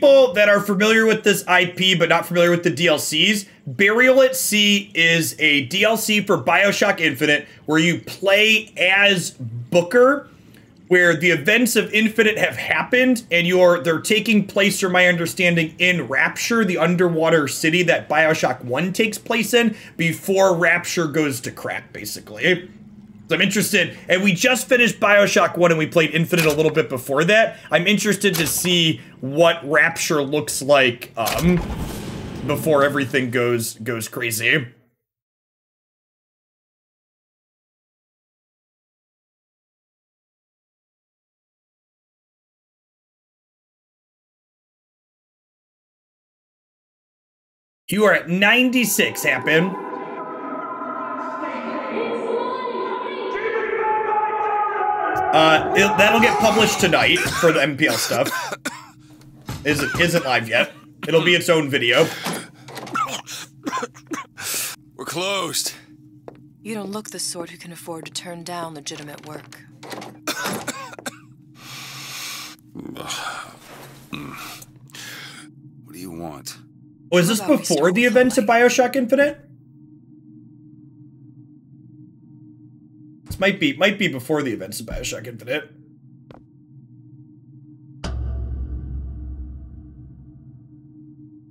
people that are familiar with this IP but not familiar with the DLCs, Burial at Sea is a DLC for Bioshock Infinite where you play as Booker, where the events of Infinite have happened and you're they're taking place, from my understanding, in Rapture, the underwater city that Bioshock 1 takes place in, before Rapture goes to crap, basically. I'm interested, and we just finished Bioshock 1 and we played Infinite a little bit before that. I'm interested to see what Rapture looks like um, before everything goes goes crazy. You are at 96, Happen. Uh, it, that'll get published tonight for the MPL stuff. Isn't isn't live yet. It'll be its own video. We're closed. You don't look the sort who can afford to turn down legitimate work. What do you want? Was this before the events of Bioshock Infinite? Might be might be before the events of Bioshock Infinite.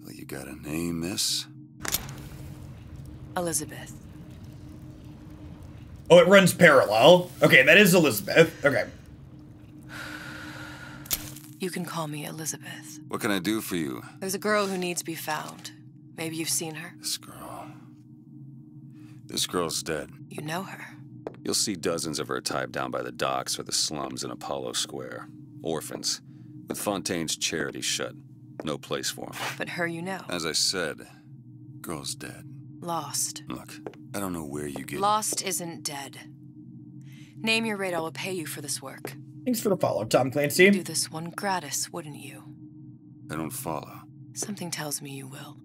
Well, you gotta name this. Elizabeth. Oh, it runs parallel. Okay, that is Elizabeth. Okay. You can call me Elizabeth. What can I do for you? There's a girl who needs to be found. Maybe you've seen her. This girl. This girl's dead. You know her. You'll see dozens of her tied down by the docks or the slums in Apollo Square. Orphans. With Fontaine's charity shut. No place for them. But her you know. As I said, girl's dead. Lost. Look, I don't know where you get... Lost isn't dead. Name your rate, I will pay you for this work. Thanks for the follow, Tom Clancy. You'd do this one gratis, wouldn't you? I don't follow. Something tells me you will.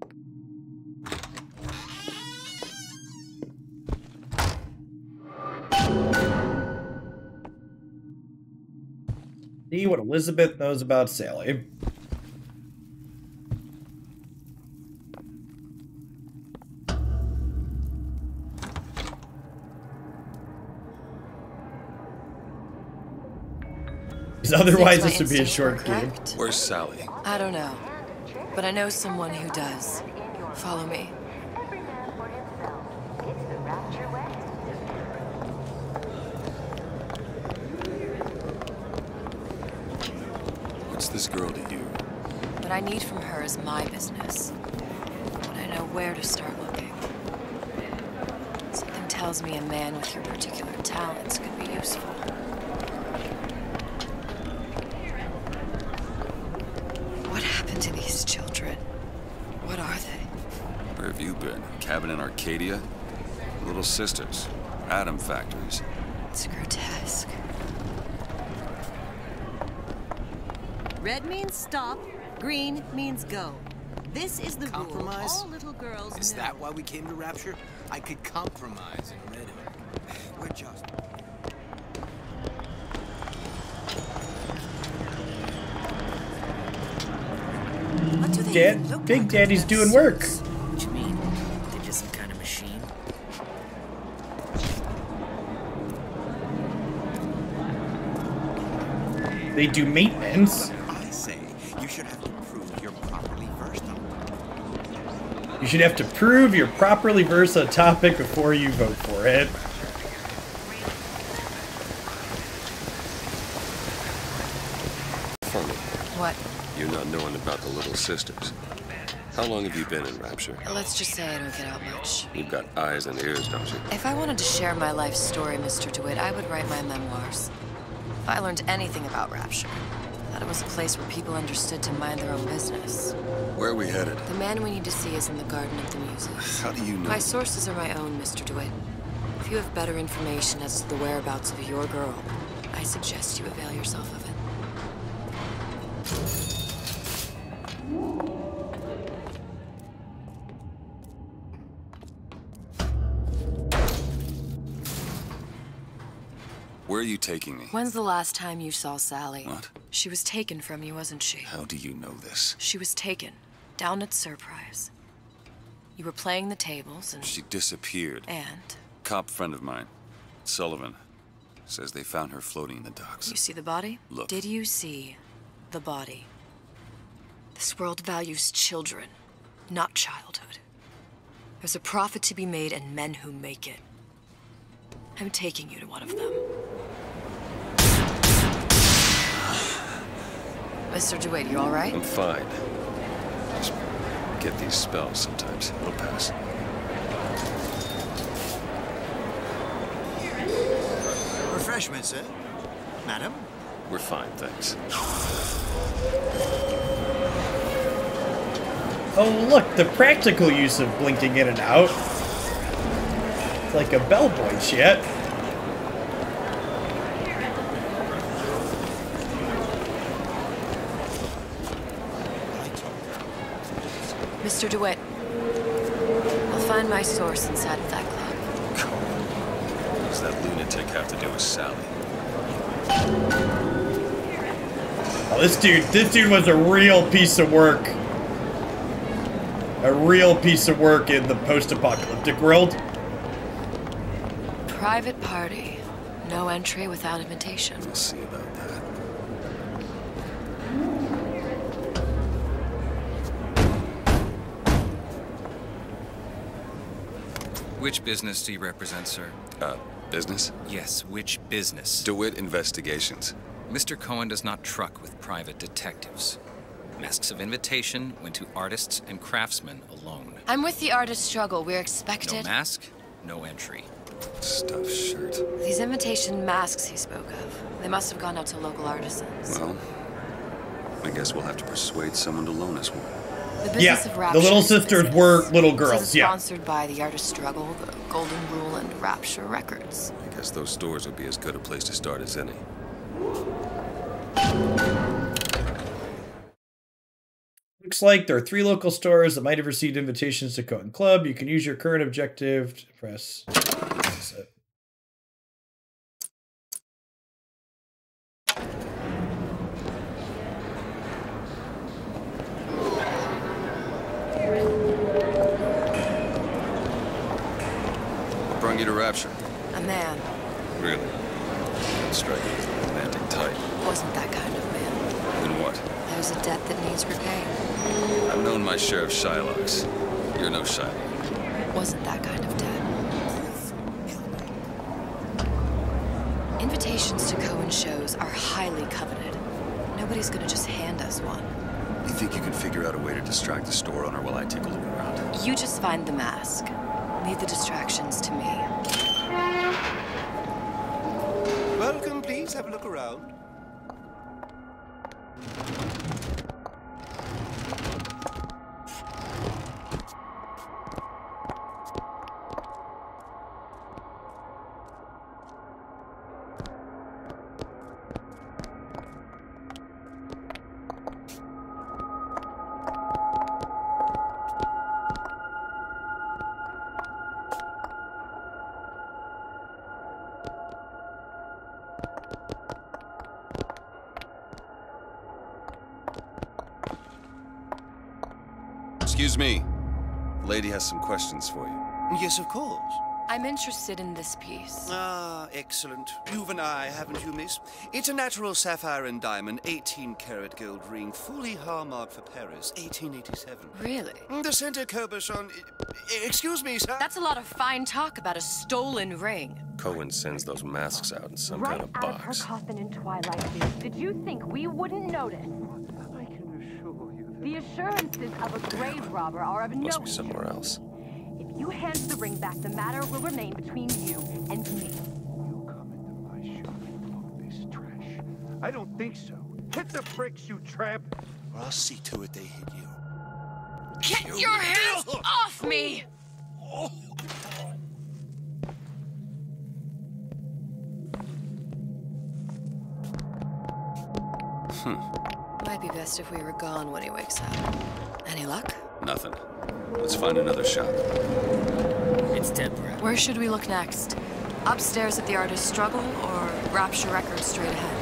See what Elizabeth knows about Sally. Because otherwise this would be a short game. Where's Sally? I don't know. But I know someone who does. Follow me. What's this girl to you? What I need from her is my business. But I know where to start looking. Something tells me a man with your particular talents could be useful. What happened to these children? What are they? Where have you been? Cabin in Arcadia? Little sisters. Atom factories. It's grotesque. Red means stop, green means go. This is the compromise? rule. All little girls Is know. that why we came to Rapture? I could compromise in Red Hook. We're just... What do they Dad, Big Daddy's doing their work. suits? What you mean? They're just some kind of machine? They do maintenance. You should have to prove you're properly versed on a topic before you vote for it. Funny. What? You're not knowing about the Little Sisters. How long have you been in Rapture? Let's just say I don't get out much. You've got eyes and ears, don't you? If I wanted to share my life story, Mr. DeWitt, I would write my memoirs. If I learned anything about Rapture, that it was a place where people understood to mind their own business. Where are we headed? The man we need to see is in the Garden of the Muses. How do you know? My sources are my own, Mr. DeWitt. If you have better information as to the whereabouts of your girl, I suggest you avail yourself of it. Are you taking me? When's the last time you saw Sally? What? She was taken from you, wasn't she? How do you know this? She was taken. Down at Surprise. You were playing the tables and... She disappeared. And? Cop friend of mine, Sullivan, says they found her floating in the docks. You see the body? Look. Did you see the body? This world values children, not childhood. There's a profit to be made and men who make it. I'm taking you to one of them. Mr. DeWitt, you all right? I'm fine. Just get these spells sometimes. It'll pass. Refreshments, sir. Madam? We're fine, thanks. Oh, look, the practical use of blinking in and out. It's like a bellboy shit. Mr. DeWitt, I'll find my source inside of that club. What does that lunatic have to do with Sally? Oh, this dude, this dude was a real piece of work. A real piece of work in the post-apocalyptic world. Private party. No entry without invitation. We'll see about Which business do you represent, sir? Uh, business? Yes, which business? DeWitt Investigations. Mr. Cohen does not truck with private detectives. Masks of invitation went to artists and craftsmen alone. I'm with the artist struggle. We're expected. No mask, no entry. Stuffed shirt. These invitation masks he spoke of. They must have gone out to local artisans. Well, I guess we'll have to persuade someone to loan us one. The business Yeah, of the little sisters business. were little girls, it's yeah. Sponsored by the Artist Struggle, the Golden Rule, and Rapture Records. I guess those stores would be as good a place to start as any. Looks like there are three local stores that might have received invitations to Cohen Club. You can use your current objective to press. Rapture? A man Really? As the romantic type. wasn't that kind of man. Then what? There's a debt that needs repaying. I've known my share of Shylocks. You're no Shylock. Wasn't that kind of debt. Invitations to Cohen shows are highly coveted. Nobody's gonna just hand us one. You think you can figure out a way to distract the store owner while I take a look around? You just find the mask. Leave the distractions to me. Welcome, please. Have a look around. Questions for you. Yes, of course. I'm interested in this piece. Ah, excellent. You've an eye, haven't you, miss? It's a natural sapphire and diamond, 18 karat gold ring, fully hallmarked for Paris, 1887. Really? The center cabochon. Excuse me, sir. That's a lot of fine talk about a stolen ring. Cohen sends those masks out in some right kind of box. out of her box. coffin in Twilight View. Did you think we wouldn't notice? I can assure you The assurances of a grave robber are of no Must be somewhere else. If you hand the ring back, the matter will remain between you and me. you'll come into my shop and talk this trash. I don't think so. Hit the bricks, you tramp! Or I'll see to it they hit you. Get your hands off me! Hmm. Might be best if we were gone when he wakes up. Any luck? Nothing. Let's find another shop. It's Deborah. Where should we look next? Upstairs at the Artist Struggle or Rapture Records straight ahead?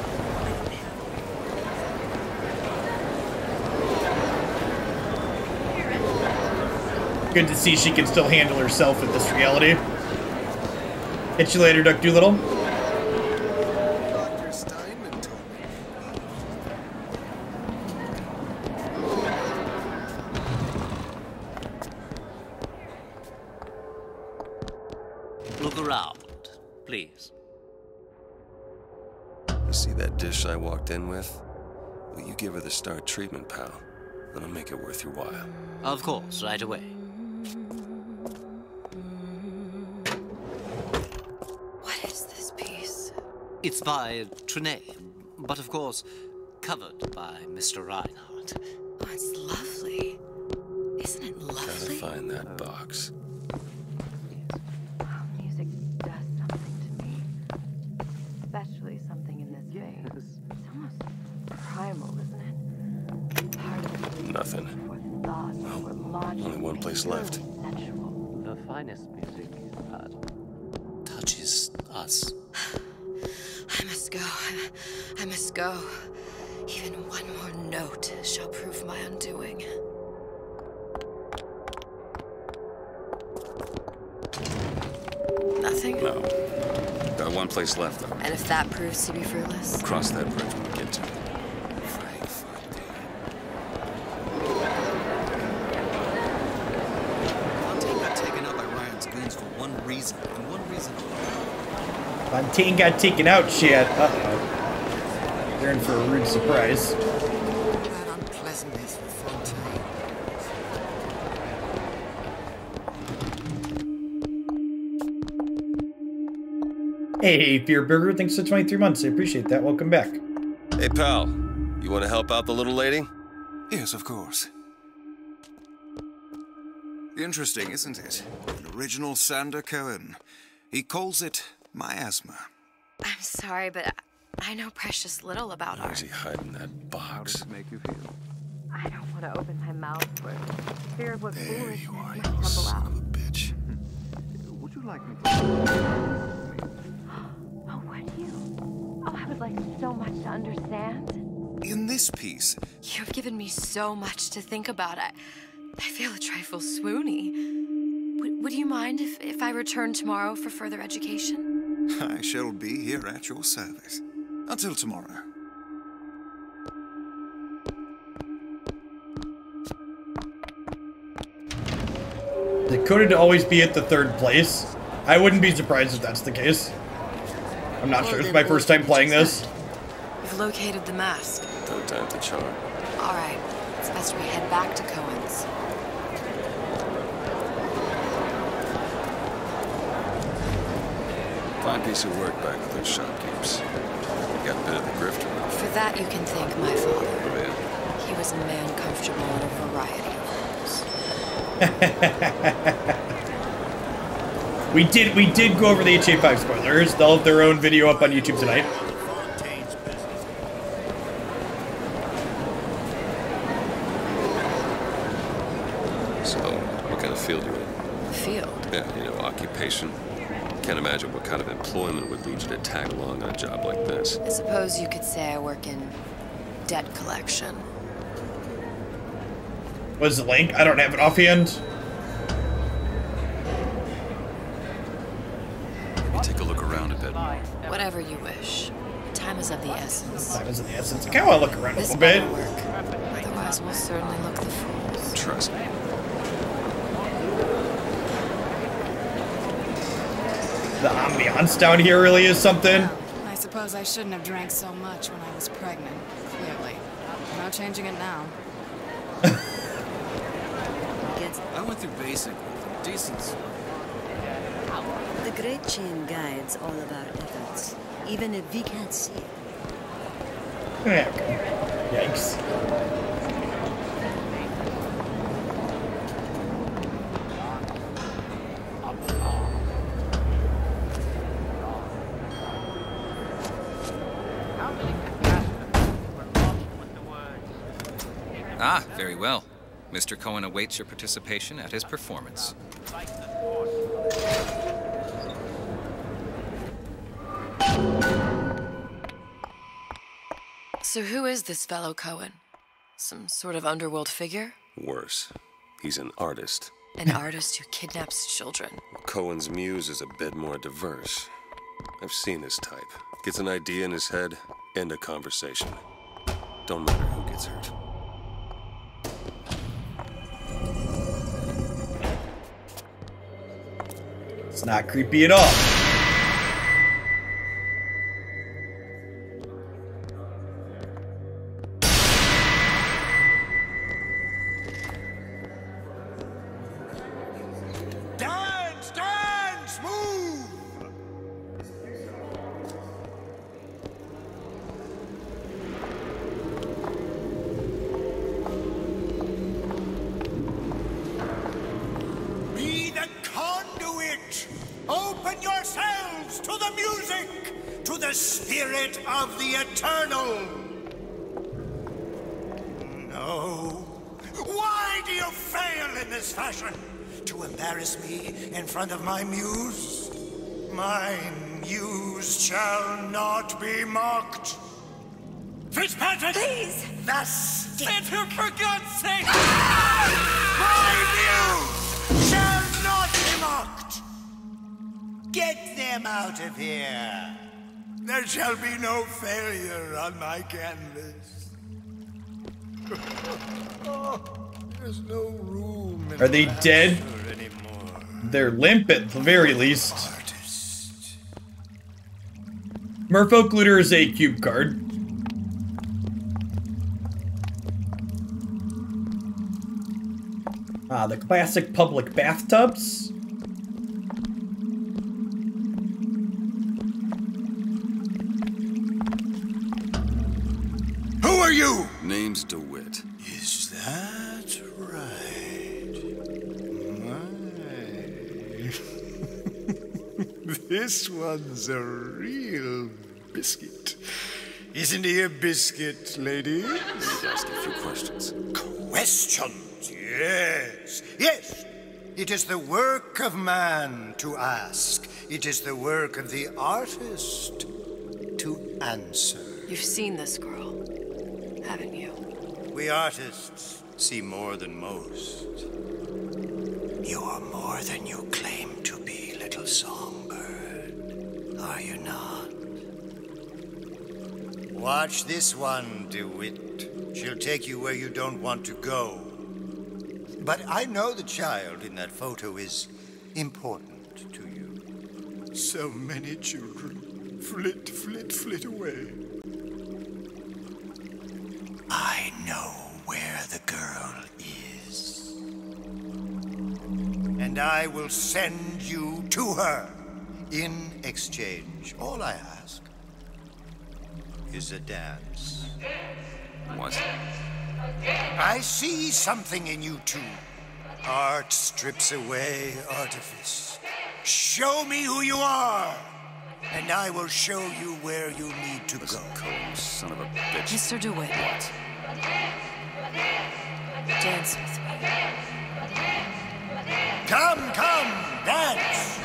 Good to see she can still handle herself in this reality. Catch you later, Duck Doolittle. You give her the star treatment, pal? That'll make it worth your while. Of course, right away. What is this piece? It's by Trenet, but of course, covered by Mr. Reinhardt. Oh, it's lovely. Isn't it lovely? Gotta find that box. Nothing. before thoughts were logic, Only one place left. sensual. The finest music touches us. I must go. I, I must go. Even one more note shall prove my undoing. Nothing? No. Got one place left, though. And if that proves to be fruitless? Cross that bridge when we get to it. Fontaine got taken out by Ryan's goons for one reason, and one reason alone. Fontaine got taken out, shit. Uh-oh. They're in for a rude surprise. That unpleasantness. Hey, Fear Burger, thanks for 23 months. I appreciate that. Welcome back. Hey, pal. You want to help out the little lady? Yes, of course. Interesting, isn't it? An original Sander Cohen. He calls it miasma. I'm sorry, but I- I know precious little about Where's art. he hiding that box? How does it make you feel? I don't want to open my mouth for fear of what There foolishness you are, might you tumble son out. of a bitch. Would you like me to? Oh, would you? Oh, I would like so much to understand. In this piece, You've given me so much to think about. I, I feel a trifle swoony. Would, would you mind if, if I return tomorrow for further education? I shall be here at your service. Until tomorrow. Is it coded to always be at the third place? I wouldn't be surprised if that's the case. I'm not sure. It's my first time playing this. We've located the mask. No time to charm. All right. It's best we head back to Cohen's. Fine piece of work back with those shopkeepers. Got a bit of a grifter. For that, you can thank my father. Oh, yeah. He was a man comfortable in a variety of roles. We did we did go over the HA5 spoilers. They'll have their own video up on YouTube tonight. So, what kind of field you in? Field? Yeah, you know, occupation. Can't imagine what kind of employment would lead you to tag along on a job like this. I suppose you could say I work in debt collection. What is the link? I don't have it offhand. Maybe take a look around a bit. Whatever you wish. Time is of the essence. Time is of the essence. I kind of look around a little bit. better work. Otherwise, we'll certainly look the fools. Trust me. The ambiance down here really is something. I suppose I shouldn't have drank so much when I was pregnant, clearly. No changing it now. I went through basic, decent. The Great Chain guides all of our efforts, even if we can't see it. Yeah. Yikes. Mr. Cohen awaits your participation at his performance. So who is this fellow Cohen? Some sort of underworld figure? Worse. He's an artist. An artist who kidnaps children. Cohen's muse is a bit more diverse. I've seen his type. Gets an idea in his head, end a conversation. Don't matter who gets hurt. It's not creepy at all. Shall be no failure on my canvas. oh, there's no room Are they dead? anymore. They're limp at the very least. Merfolk Looter is a cube card. Ah, the classic public bathtubs. You? Name's DeWitt. Is that right? My. this one's a real biscuit. Isn't he a biscuit, ladies? Ask a few questions. Questions, yes. Yes. It is the work of man to ask. It is the work of the artist to answer. You've seen this girl, haven't you? We artists see more than most. You are more than you claim to be, little songbird. Are you not? Watch this one, DeWitt. She'll take you where you don't want to go. But I know the child in that photo is important to you. So many children flit, flit, flit away. I know where the girl is. And I will send you to her in exchange. All I ask is a dance. What? I see something in you two. Art strips away artifice. Show me who you are, and I will show you where you need to go. Cohen, son of a bitch. Mr. DeWitt. What? Dance with me. Come, come, dance.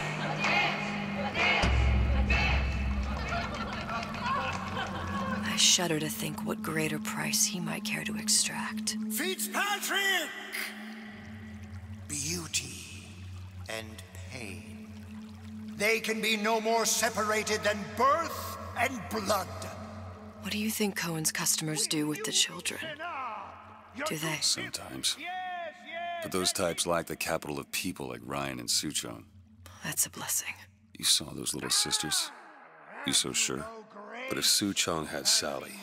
I shudder to think what greater price he might care to extract. Fitzpatrick! Beauty and pain. They can be no more separated than birth and blood. What do you think Cohen's customers do with the children? Do they? Sometimes. But those types lack the capital of people like Ryan and Suchong. That's a blessing. You saw those little sisters? You so sure? But if Suchong had Sally,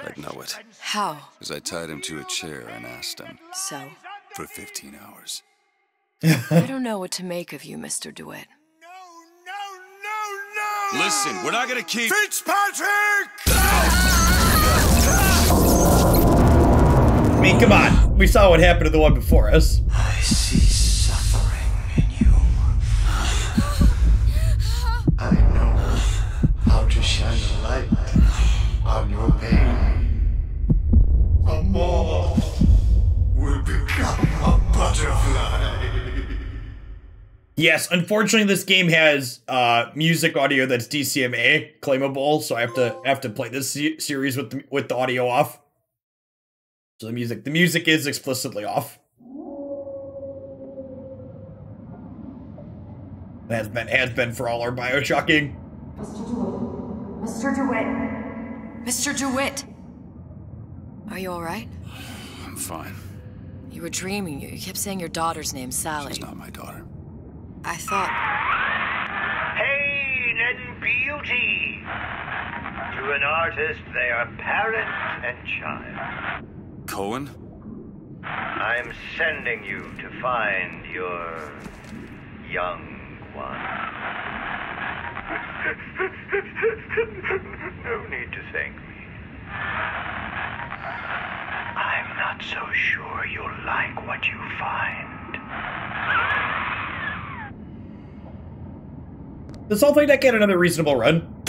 I'd know it. How? As I tied him to a chair and asked him So? for 15 hours. I don't know what to make of you, Mr. DeWitt. Listen, we're not gonna keep. Fitzpatrick! I mean, come on. We saw what happened to the one before us. I see suffering in you. I know how to shine a light on your pain. A moth will become a butterfly. Yes, unfortunately, this game has uh, music audio that's DCMA claimable, so I have to have to play this series with the, with the audio off. So the music the music is explicitly off. It has been has been for all our Bioshocking. Mr. DeWitt. Mr. DeWitt! Are you alright? I'm fine. You were dreaming. You kept saying your daughter's name, Sally. She's not my daughter. I thought. Pain and beauty. To an artist, they are parent and child. Cohen? I'm sending you to find your young one. no need to thank me. I'm not so sure you'll like what you find. Does Salt Lake Deck get another reasonable run?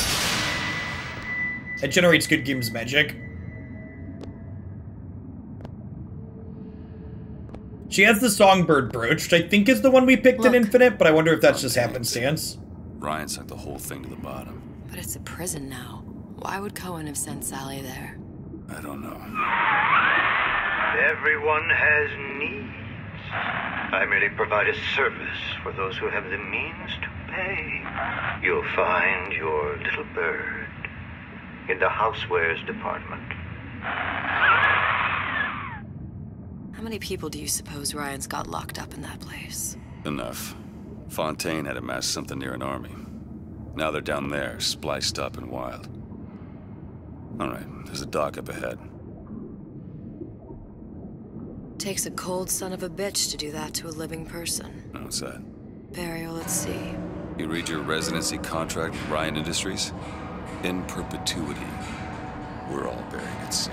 It generates good games magic. She has the Songbird brooch, which I think is the one we picked in Infinite, but I wonder if that's just happenstance. Ryan sent the whole thing to the bottom. But it's a prison now. Why would Cohen have sent Sally there? I don't know. Everyone has needs. I merely provide a service for those who have the means to pay. You'll find your little bird in the housewares department. How many people do you suppose Ryan's got locked up in that place? Enough. Fontaine had amassed something near an army. Now they're down there, spliced up and wild. All right, there's a dock up ahead. Takes a cold son of a bitch to do that to a living person. Oh, what's that? Burial at sea. You read your residency contract with Ryan Industries? In perpetuity, we're all buried at sea.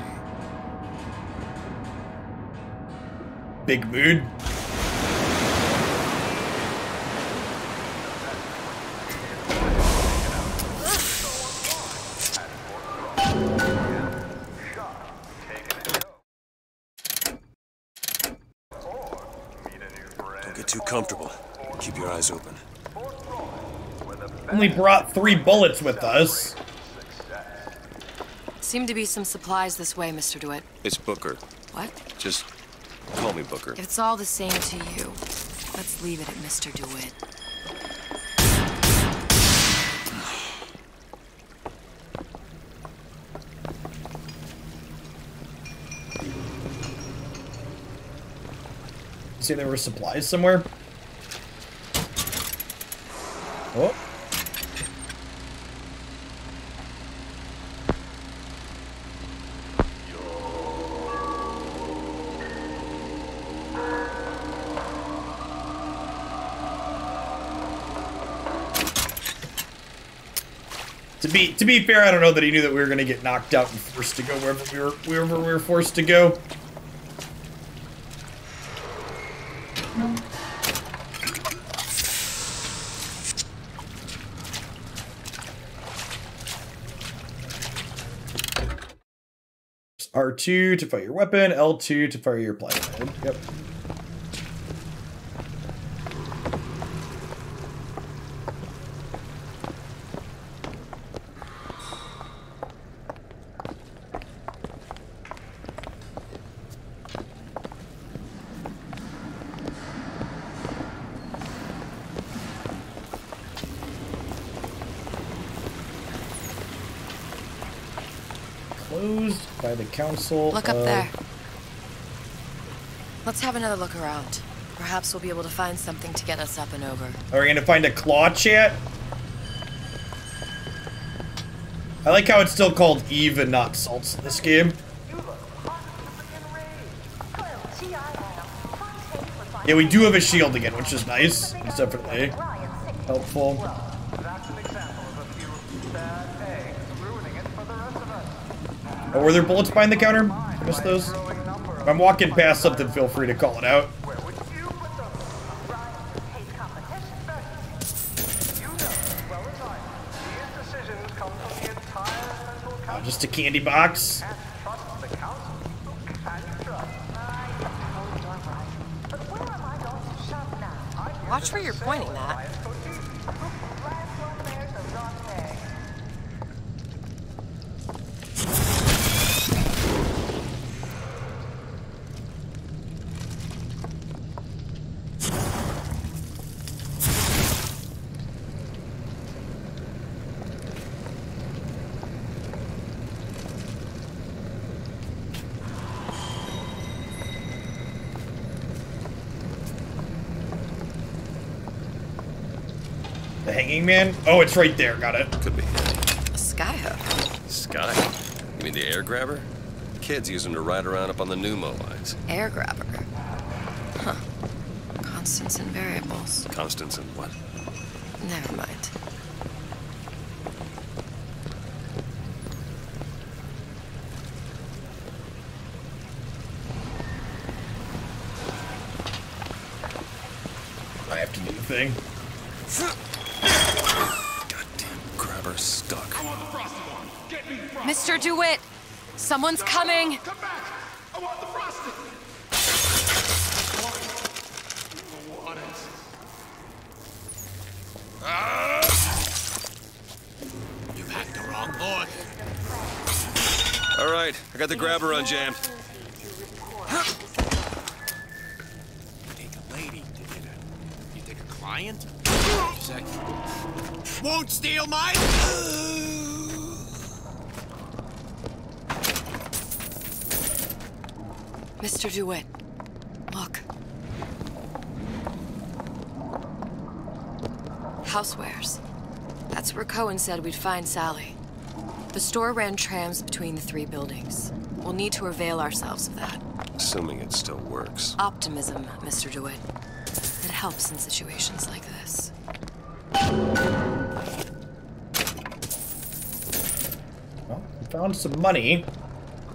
Big mood. Only brought three bullets with us. Seem to be some supplies this way, Mr. DeWitt. It's Booker. What? Just call me Booker. If it's all the same to you, let's leave it at Mr. DeWitt. See, there were supplies somewhere. Oh. To be to be fair, I don't know that he knew that we were going to get knocked out and forced to go wherever we were wherever we were forced to go. R2 to fire your weapon, L2 to fire your plasmid. Yep. Closed by the council. Look up of- there. Uh, Let's have another look around. Perhaps we'll be able to find something to get us up and over. Are we gonna find a claw chat? I like how it's still called Eve and not Salts in this game. Yeah, we do have a shield again, which is nice. It's definitely helpful. Were there bullets behind the counter? I missed those. If I'm walking past something, feel free to call it out. Oh, just a candy box. Watch where you're pointing that. The hanging man? Oh, it's right there. Got it. Could be. A skyhook. Sky? You mean the air grabber? Kids use them to ride around up on the pneumo lines. Air grabber. Huh. Constants and variables. Constants and what? Never mind. Client? Say, won't steal mine? Mr. DeWitt, look. Housewares. That's where Cohen said we'd find Sally. The store ran trams between the three buildings. We'll need to avail ourselves of that. Assuming it still works. Optimism, Mr. DeWitt. Helps in situations like this. Well, we found some money.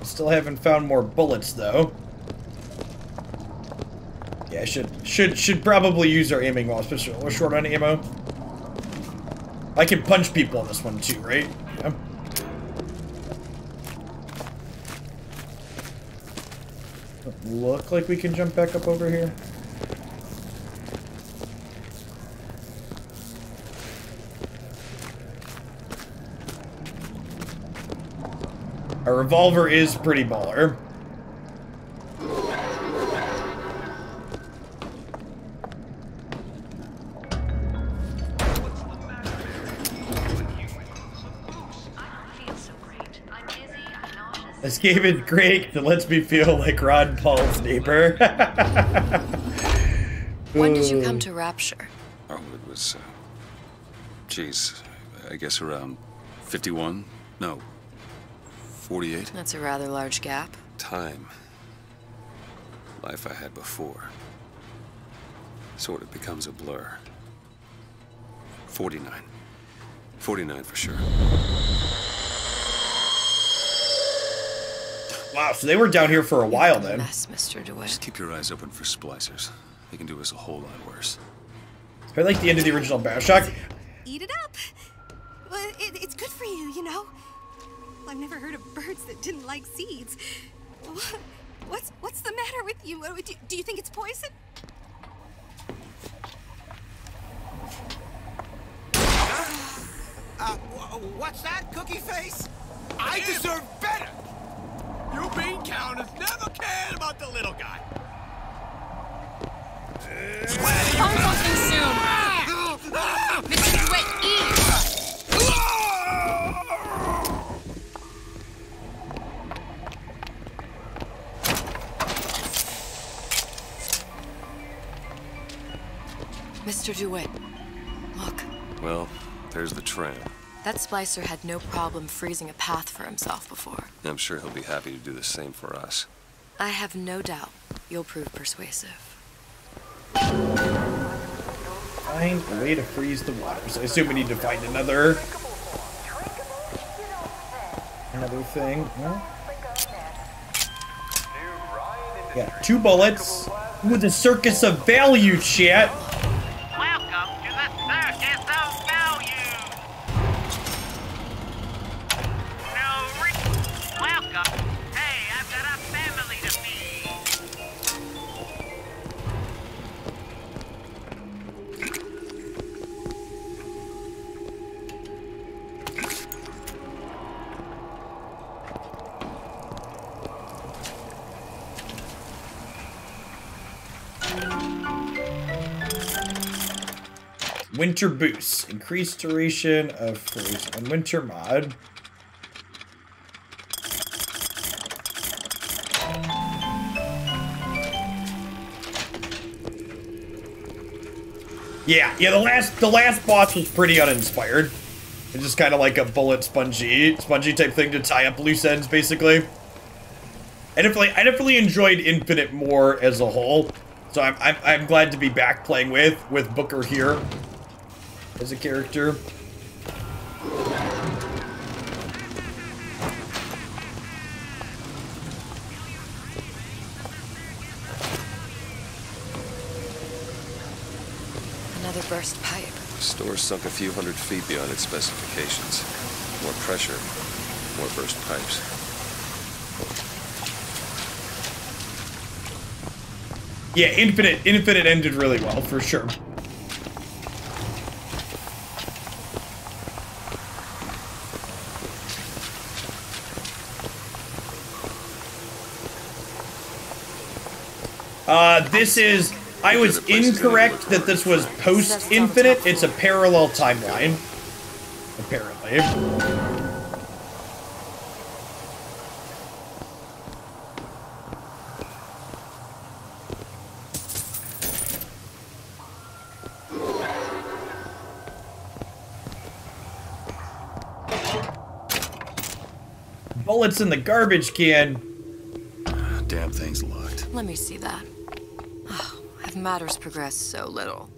Still haven't found more bullets though. Yeah, should should should probably use our aiming while especially we're short on ammo. I can punch people on this one too, right? Yeah. Look like we can jump back up over here. Revolver is pretty baller. Escaping Craig that lets me feel like Ron Paul's neighbor. When did you come to Rapture? Oh, it was, uh, geez, I guess around 51? No, 48? That's a rather large gap. Time. Life I had before. Sort of becomes a blur. 49. 49 for sure. Wow, so they were down here for a while then. Mess, Mr. DeWitt. Just keep your eyes open for splicers. They can do us a whole lot worse. I like the end of the original Bioshock. Eat it up. Well, it, it's good for you, you know. I've never heard of birds that didn't like seeds. What- What's what's the matter with you? Uh, Do, do you think it's poison? Uh, wh- what's that, cookie face? I deserve better! You bean counters never cared about the little guy. Come something Mr. DeWitt, look. Well, there's the tram. That splicer had no problem freezing a path for himself before. I'm sure he'll be happy to do the same for us. I have no doubt you'll prove persuasive. Find a way to freeze the water. So I assume we need to find another... Another thing. No? Yeah, two bullets. Ooh, the circus of value, chat. Winter boost. Increased duration of freeze on winter mod. Yeah, yeah, the last the last boss was pretty uninspired. It's just kind of like a bullet spongy spongy type thing to tie up loose ends, basically. I definitely I definitely enjoyed Infinite more as a whole. So I'm, I'm, I'm glad to be back playing with with Booker here as a character. Another burst pipe. The store sunk a few hundred feet beyond its specifications. More pressure, more burst pipes. Yeah, Infinite Infinite ended really well for sure. Uh, this is. I was incorrect that this was post Infinite. It's a parallel timeline. Apparently. Bullets in the garbage can. Damn thing's locked. Let me see that. Matters progress so little?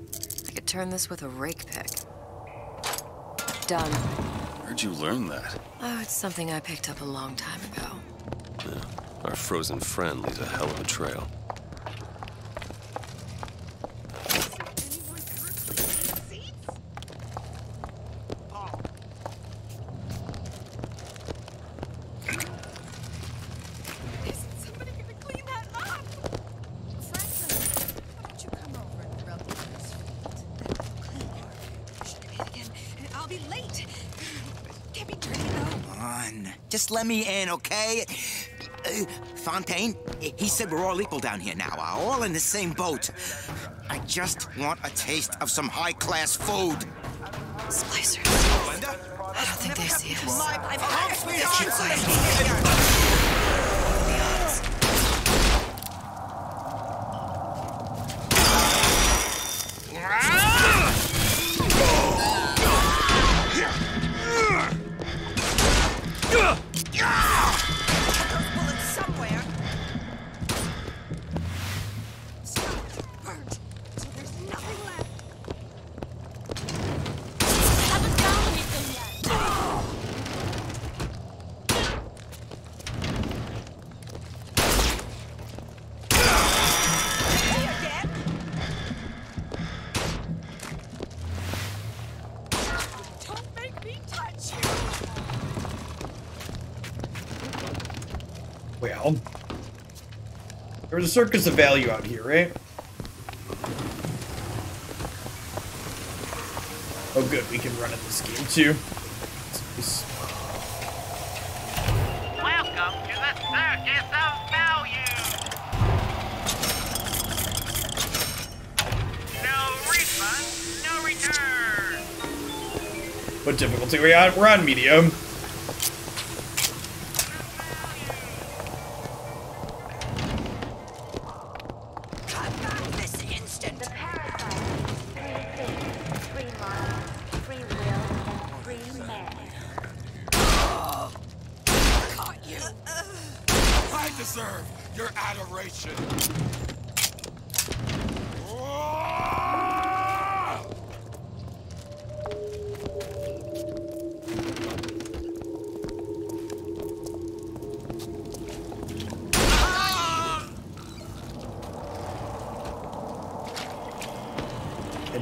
I could turn this with a rake pick. Done. Where'd you learn that? Oh, it's something I picked up a long time ago. Yeah, our frozen friend leaves a hell of a trail. I'll be late. Can't be dirty though. Come on. Just let me in, okay? Uh, Fontaine, he said we're all equal down here now, uh, all in the same boat. I just want a taste of some high-class food. Splicers. I don't think they see us. My, Keep quiet. There's a circus of value out here, right? Oh, good. We can run in this game too. It's- Welcome to the Circus of Value. No refund, no return. What difficulty are we on? We're on medium.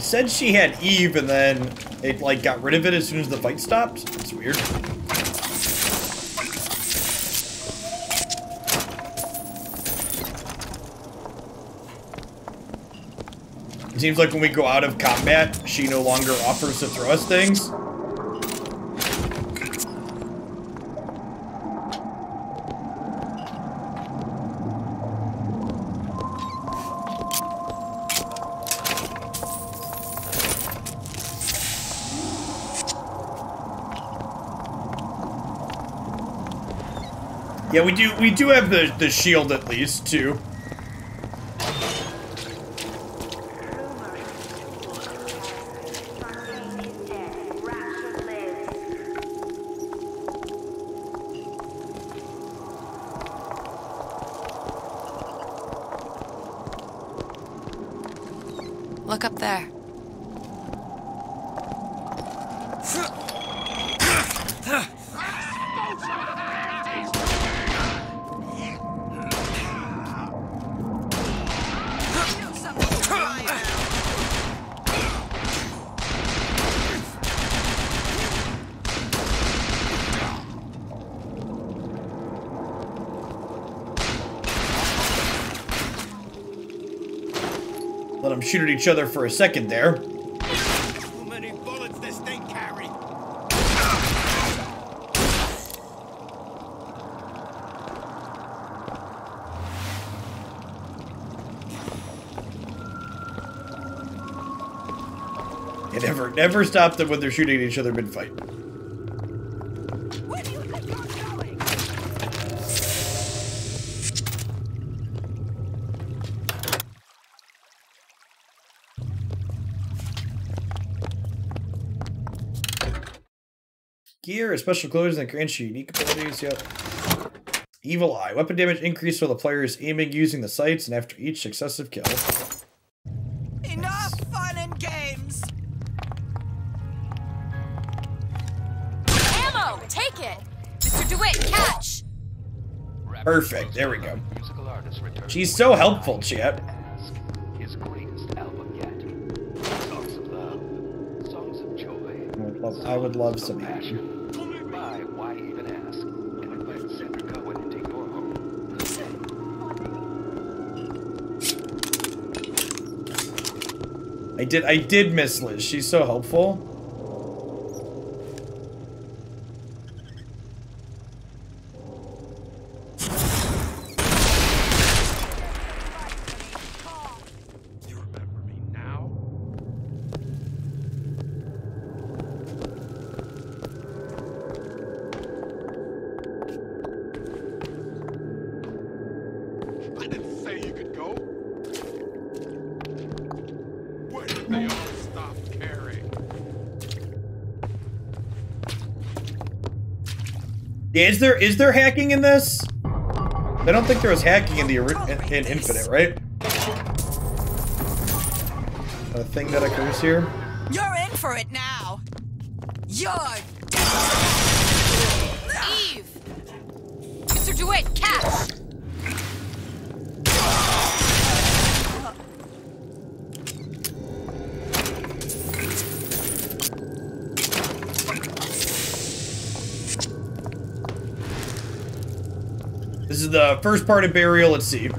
Said she had Eve, and then it like got rid of it as soon as the fight stopped. It's weird. It seems like when we go out of combat, she no longer offers to throw us things. Yeah, we do we do have the, the shield at least, too. Each other for a second there. Too many bullets this thing carry. It never never stopped them when they're shooting at each other mid-fight. Gear, special clothes, that grants you unique abilities. Yep. Evil Eye. Weapon damage increased while the player is aiming using the sights and after each successive kill. Enough fun and games! Ammo! Take it! Mr. DeWitt, catch! Perfect. There we go. She's so helpful, chat. I would love, I would love some action. I did I did miss Liz. She's so helpful. I didn't say you could go. Where did they all stop caring? Is there is there hacking in this? I don't think there was hacking in the in, in Infinite, right? A thing that occurs here. You're in for it now. You're Eve! Mr. DeWitt, catch! This first part of Burial let's Sea.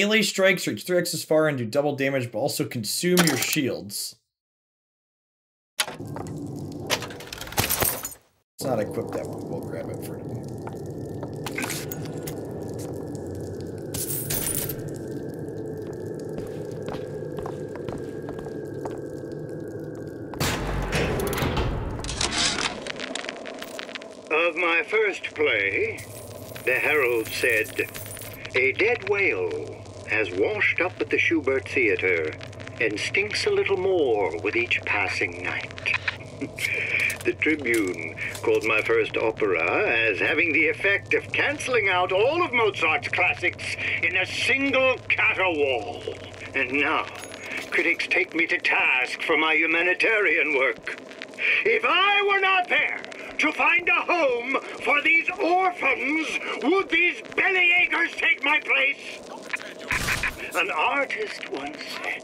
Melee strikes reach 3x as far and do double damage, but also consume your shields. It's not equipped that one. We'll grab it for now. Of my first play, the Herald said, A dead whale has washed up at the Schubert Theater and stinks a little more with each passing night. the Tribune called my first opera as having the effect of canceling out all of Mozart's classics in a single caterwaul. And now, critics take me to task for my humanitarian work. If I were not there to find a home for these orphans, would these bellyachers take my place? An artist once said,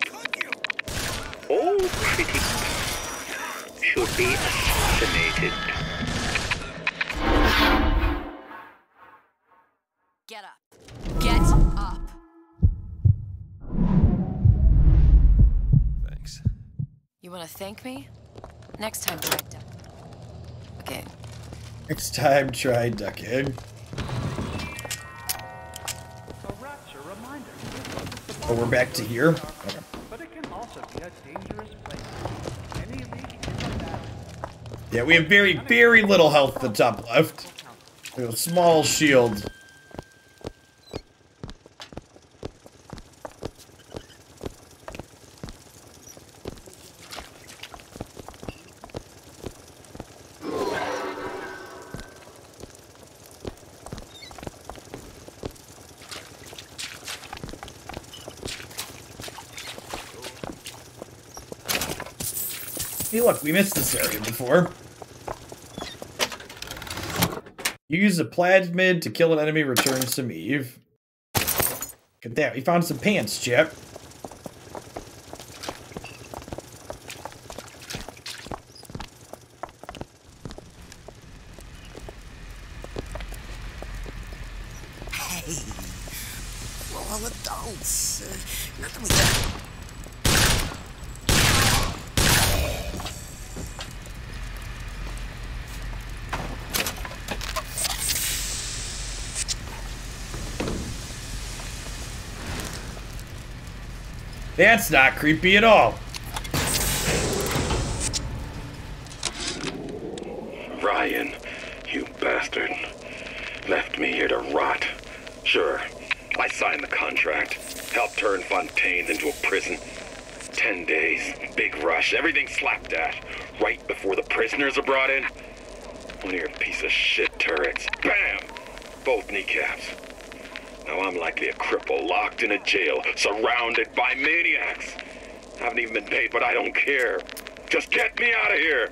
All critics should be assassinated. Get up. Get up. Thanks. You want to thank me? Next time, direct up. Okay. Next time, try ducking. Oh, we're back to here? Okay. But it can also be a dangerous place. Any leak in the battle. Yeah, we have very, very little health at the top left. We have a small shield. We missed this area before. You use a plasmid to kill an enemy, return some Eve. Look at that, we found some pants, Chip. Hey, we're all adults. Uh, nothing we That's not creepy at all. Ryan, you bastard. Left me here to rot. Sure, I signed the contract. Helped turn Fontaine into a prison. Ten days, big rush, everything slapdash. Right before the prisoners are brought in. One of your piece of shit turrets. Bam! Both kneecaps. Now I'm likely a cripple locked in a jail, surrounded by maniacs. I Haven't even been paid, but I don't care. Just get me out of here.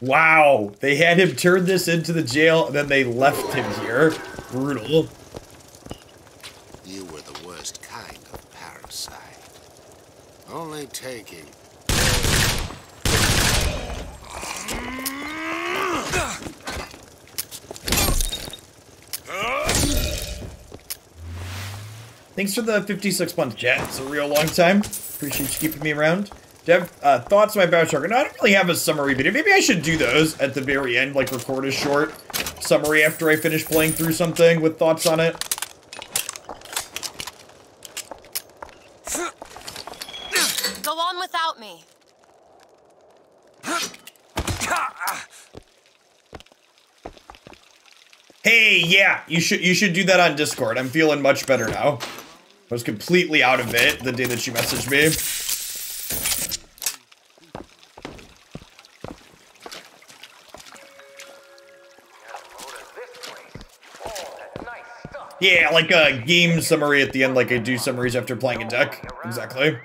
Wow, they had him turn this into the jail and then they left him here. Brutal. You were the worst kind of parasite. Only taking. Thanks for the 56 months, chat. It's a real long time. Appreciate you keeping me around. Dev, uh, thoughts on my Bioshock? No, I don't really have a summary video. Maybe I should do those at the very end, like record a short summary after I finish playing through something with thoughts on it. Go on without me. Hey, yeah, you should you should do that on Discord. I'm feeling much better now. I was completely out of it the day that you messaged me. Yeah, like a game summary at the end, like I do summaries after playing a deck. Exactly.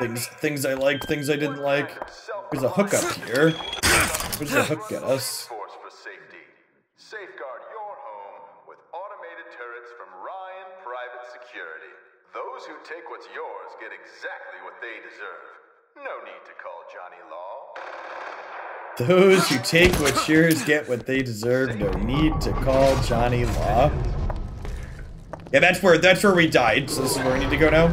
Things, things I liked, things I didn't like. There's a hook up here. Where's the hook get us? Force for safety. Safeguard your home with automated turrets from Ryan Private Security. Those who take what's yours get exactly what they deserve. No need to call Johnny Law. Those who take what's yours get what they deserve. No need to call Johnny Law. Yeah, that's where that's where we died. So this is where we need to go now.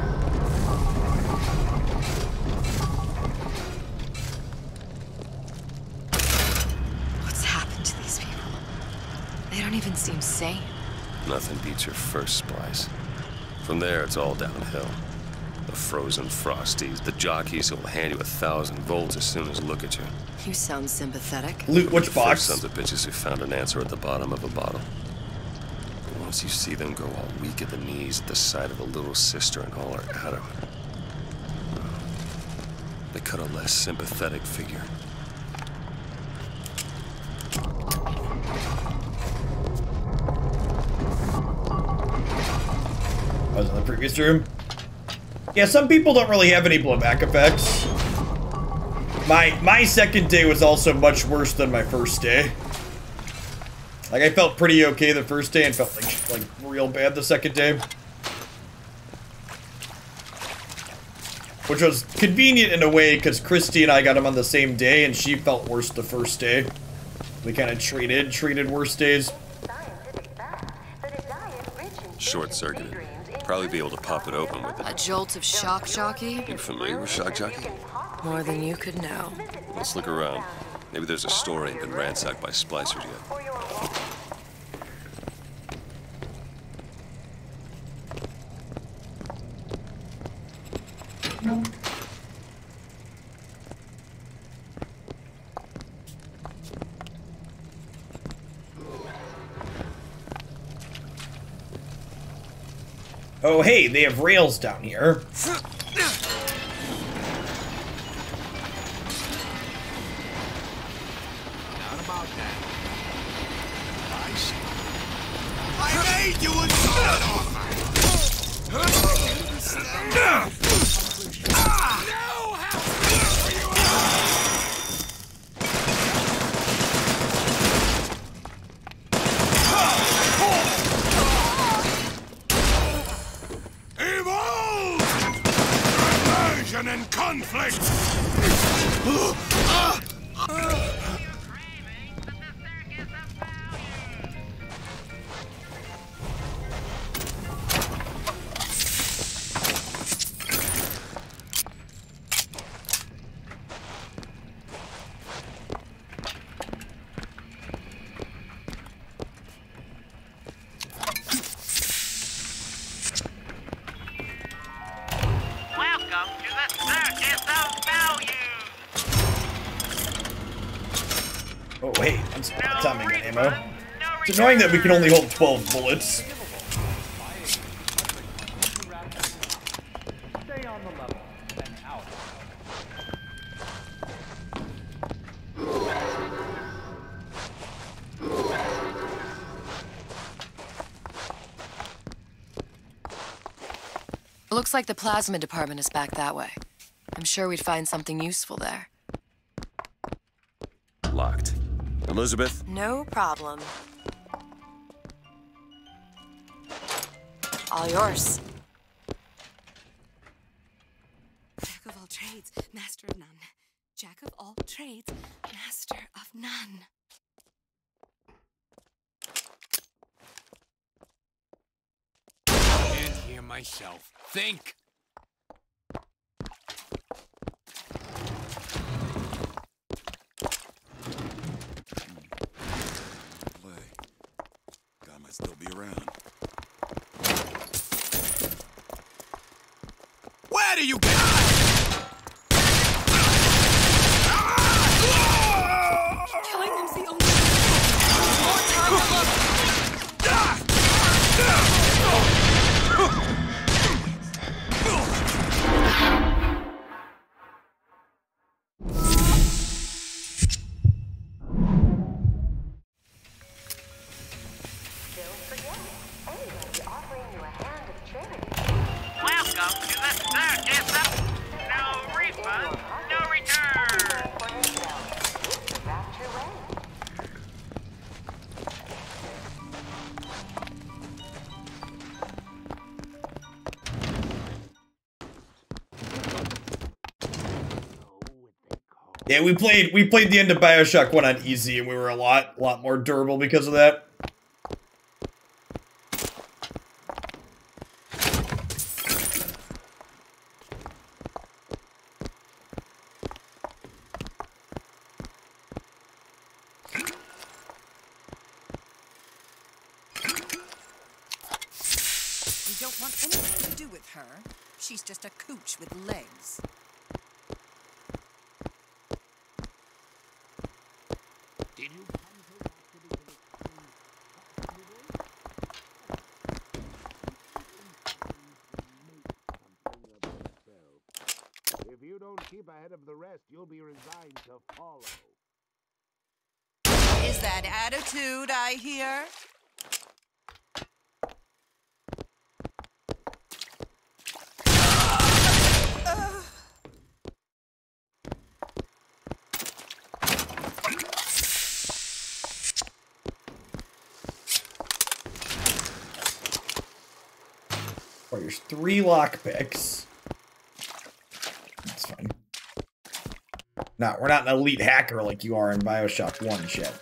What's happened to these people? They don't even seem sane. Nothing beats your first splice. From there, it's all downhill. The frozen frosties, the jockeys who will hand you a thousand volts as soon as look at you. You sound sympathetic. Loot which the box? First sons of bitches who found an answer at the bottom of a bottle. But once you see them go all weak at the knees at the sight of a little sister and all her Adam, they cut a less sympathetic figure. I was in the previous room. Yeah, some people don't really have any blowback effects. My my second day was also much worse than my first day. Like I felt pretty okay the first day and felt like like real bad the second day. Which was convenient in a way because Christy and I got them on the same day and she felt worse the first day. We kind of traded, traded worse days. Short circuited. Probably be able to pop it open with A jolt of shock jockey? You familiar with shock jockey? More than you could know. Let's look around. Maybe there's a store ain't been ransacked by splicers yet. Oh, hey, they have rails down here. Not It's annoying that we can only hold 12 bullets. Stay on the level and out. It looks like the plasma department is back that way. I'm sure we'd find something useful there. Locked. Elizabeth? No problem. All yours. Jack of all trades, master of none. Jack of all trades, master of none. Can't hear myself. Think! Yeah, we played we played the end of Bioshock 1 on easy and we were a lot a lot more durable because of that. We don't want anything to do with her. She's just a cooch with legs. Did you If you don't keep ahead of the rest, you'll be resigned to follow. Is that attitude I hear? Or there's three lockpicks. Not we're not an elite hacker like you are in Bioshock One shit.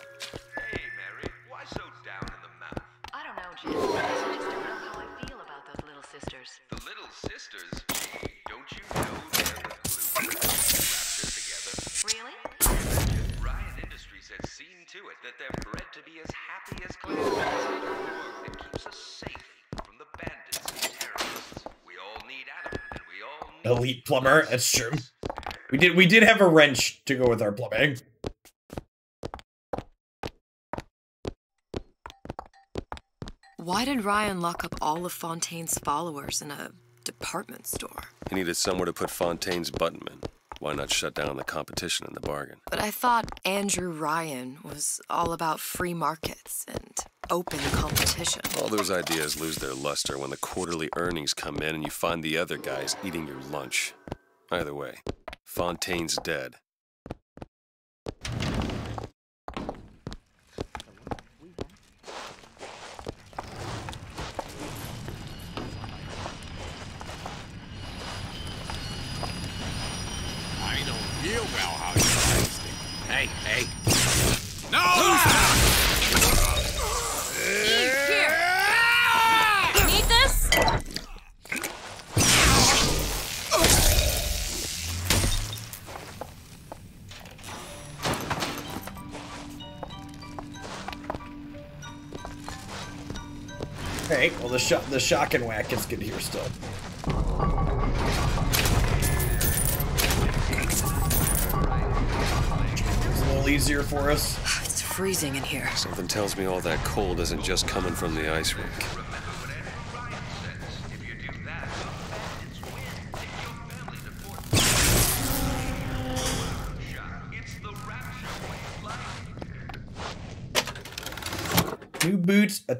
I don't know, Jim. I just don't know how I feel about those little sisters. The little sisters? Don't you know they're the glue that together? Really? Ryan Industries has seen to it that they're bred to be as happy as clansmates. It keeps us safe from the bandits and terrorists. We all need Adam, and we all need Elite plumber, that's true. We did we did have a wrench to go with our plumbing. Why did Ryan lock up all of Fontaine's followers in a department store? He needed somewhere to put Fontaine's buttonmen. Why not shut down the competition in the bargain? But I thought Andrew Ryan was all about free markets and open competition. All those ideas lose their luster when the quarterly earnings come in and you find the other guys eating your lunch. Either way, Fontaine's dead. Shock and whack is good here still. It's a little easier for us. It's freezing in here. Something tells me all that cold isn't just coming from the ice rink.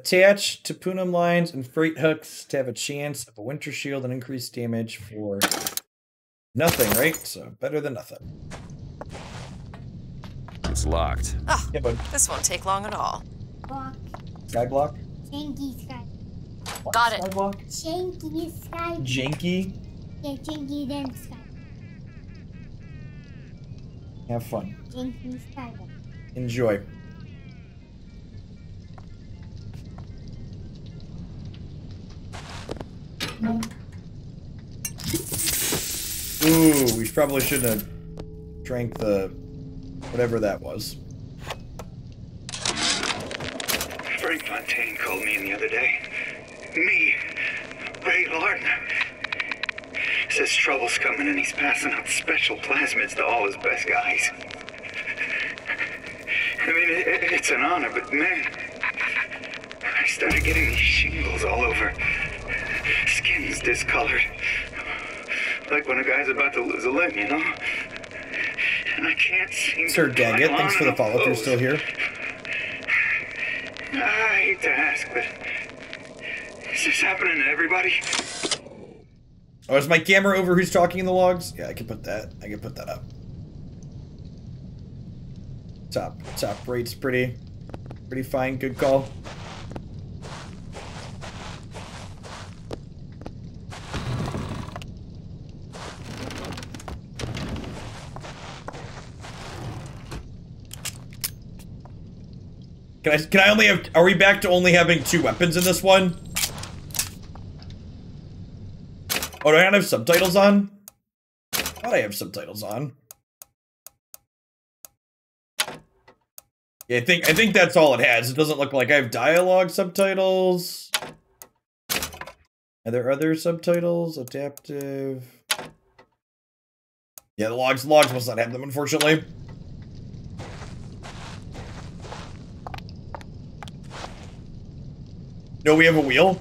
Boots attached to Pneumo lines and freight hooks to have a chance of a winter shield and increased damage for nothing, right? So better than nothing. It's locked. Oh, Yeah, bud. this won't take long at all. Block. Skyblock? Janky Sky. Got it. Skyblock? Janky Sky. Janky? Yeah, Janky then Sky. Have fun. Janky Sky. Enjoy. Ooh, we probably shouldn't have drank the whatever that was. Frank Fontaine called me in the other day. Me, Ray Lardner. Says trouble's coming and he's passing out special plasmids to all his best guys. I mean, it, it- it's an honor, but man, I started getting these shingles all over. Skin's discolored. Like when a guy's about to lose a limb, you know? And I can't seem Sir Daggett, thanks for the follow through still here. I hate to ask, but is this happening to everybody? Oh, is my camera over who's talking in the logs? Yeah, I can put that. I can put that up. Top top rate's pretty pretty fine. Good call. Can I can I only have are we back to only having two weapons in this one? Oh, do I not have subtitles on? I thought I have subtitles on. Yeah, I think I think that's all it has. It doesn't look like I have dialogue subtitles. Are there other subtitles? Adaptive. Yeah, the logs logs must not have them, unfortunately. No, we have a wheel.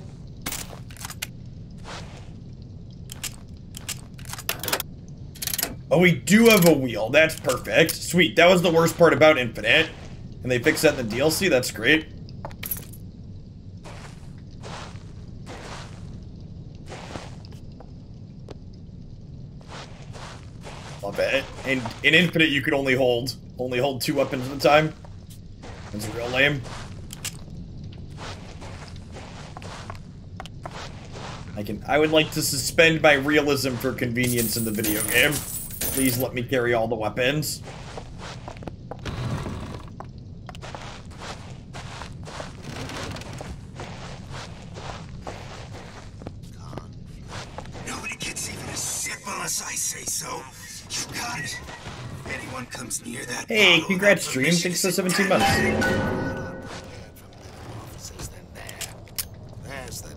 Oh, we do have a wheel. That's perfect. Sweet. That was the worst part about Infinite. And they fixed that in the DLC. That's great. It. In, in Infinite, you could only hold only hold two weapons at a time. That's real lame. I can. I would like to suspend my realism for convenience in the video game. Please let me carry all the weapons. Nobody gets even a sip unless I say so. You got it. Anyone comes near that Hey, congrats, permission, Thanks for 17 months. Officers than there. There's the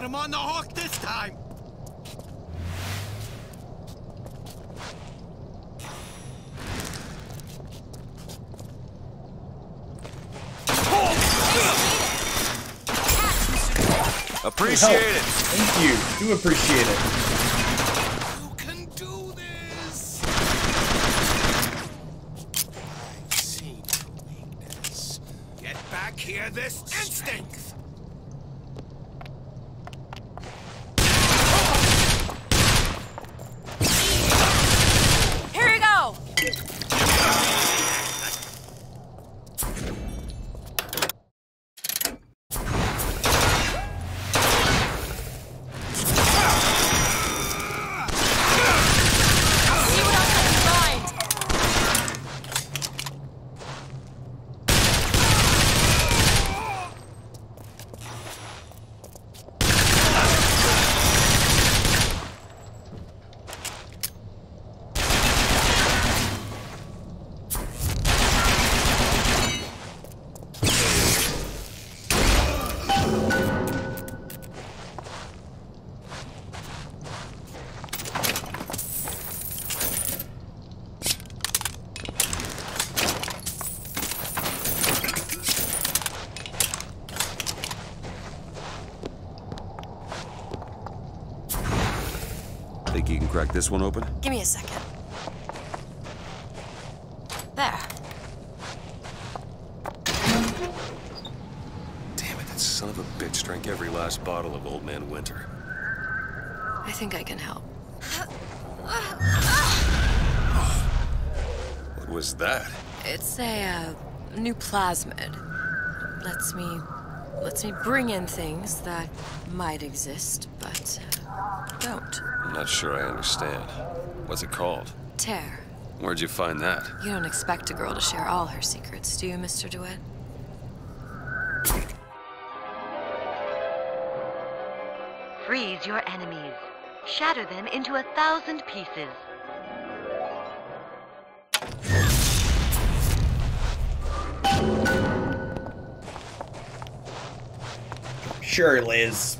Got him on the hook this time. Appreciate Help. it. Thank you. Do appreciate it. This one open? Give me a second. There. Damn it, that son of a bitch drank every last bottle of Old Man Winter. I think I can help. What was that? It's a uh, new plasmid. Lets me lets me bring in things that might exist, but uh, don't. I'm not sure I understand. What's it called? Tear. Where'd you find that? You don't expect a girl to share all her secrets, do you, Mr. DeWitt? Freeze your enemies. Shatter them into a thousand pieces. Sure, Liz.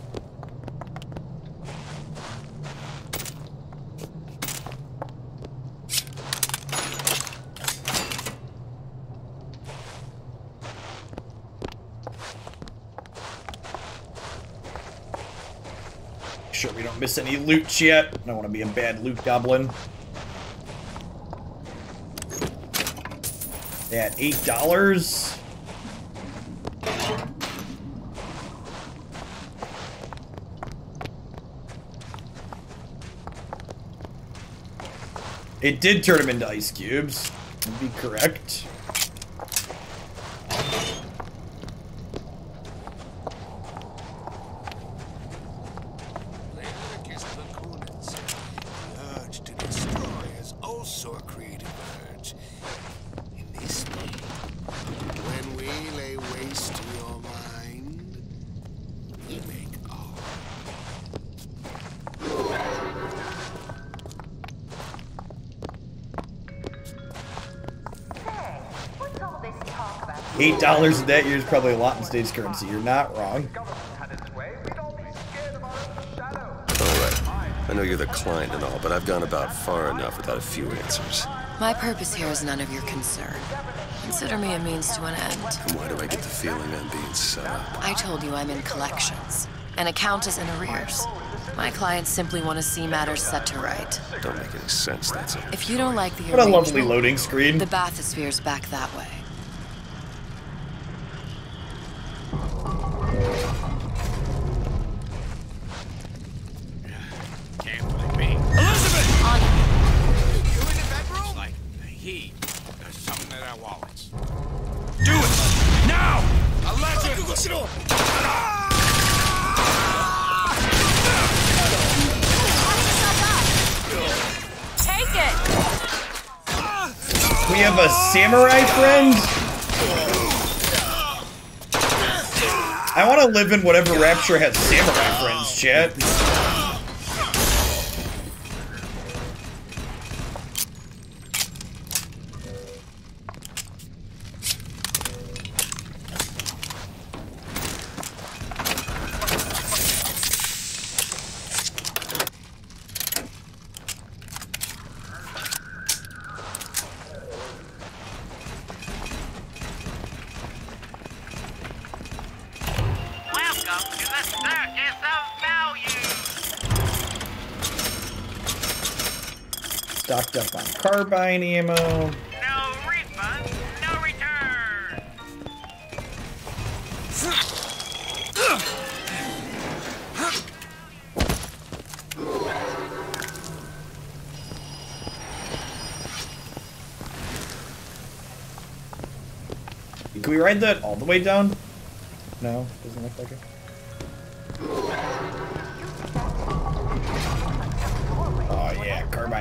Sure, we don't miss any loot yet. I don't want to be a bad loot goblin. At eight dollars. It did turn him into ice cubes. Would be correct. Dollars in that year is probably a lot in state's currency. You're not wrong. Alright. I know you're the client and all, but I've gone about far enough without a few answers. My purpose here is none of your concern. Consider me a means to an end. And why do I get the feeling I'm being set up? I told you I'm in collections. An account is in arrears. My clients simply want to see matters set to right. Don't make any sense, that's it. If you don't like the What a lovely loading screen. The bathysphere's back that way. Live in whatever Rapture has samurai friends, chat. Carbine ammo. No refund, no return. Can we ride that all the way down? No, doesn't look like it.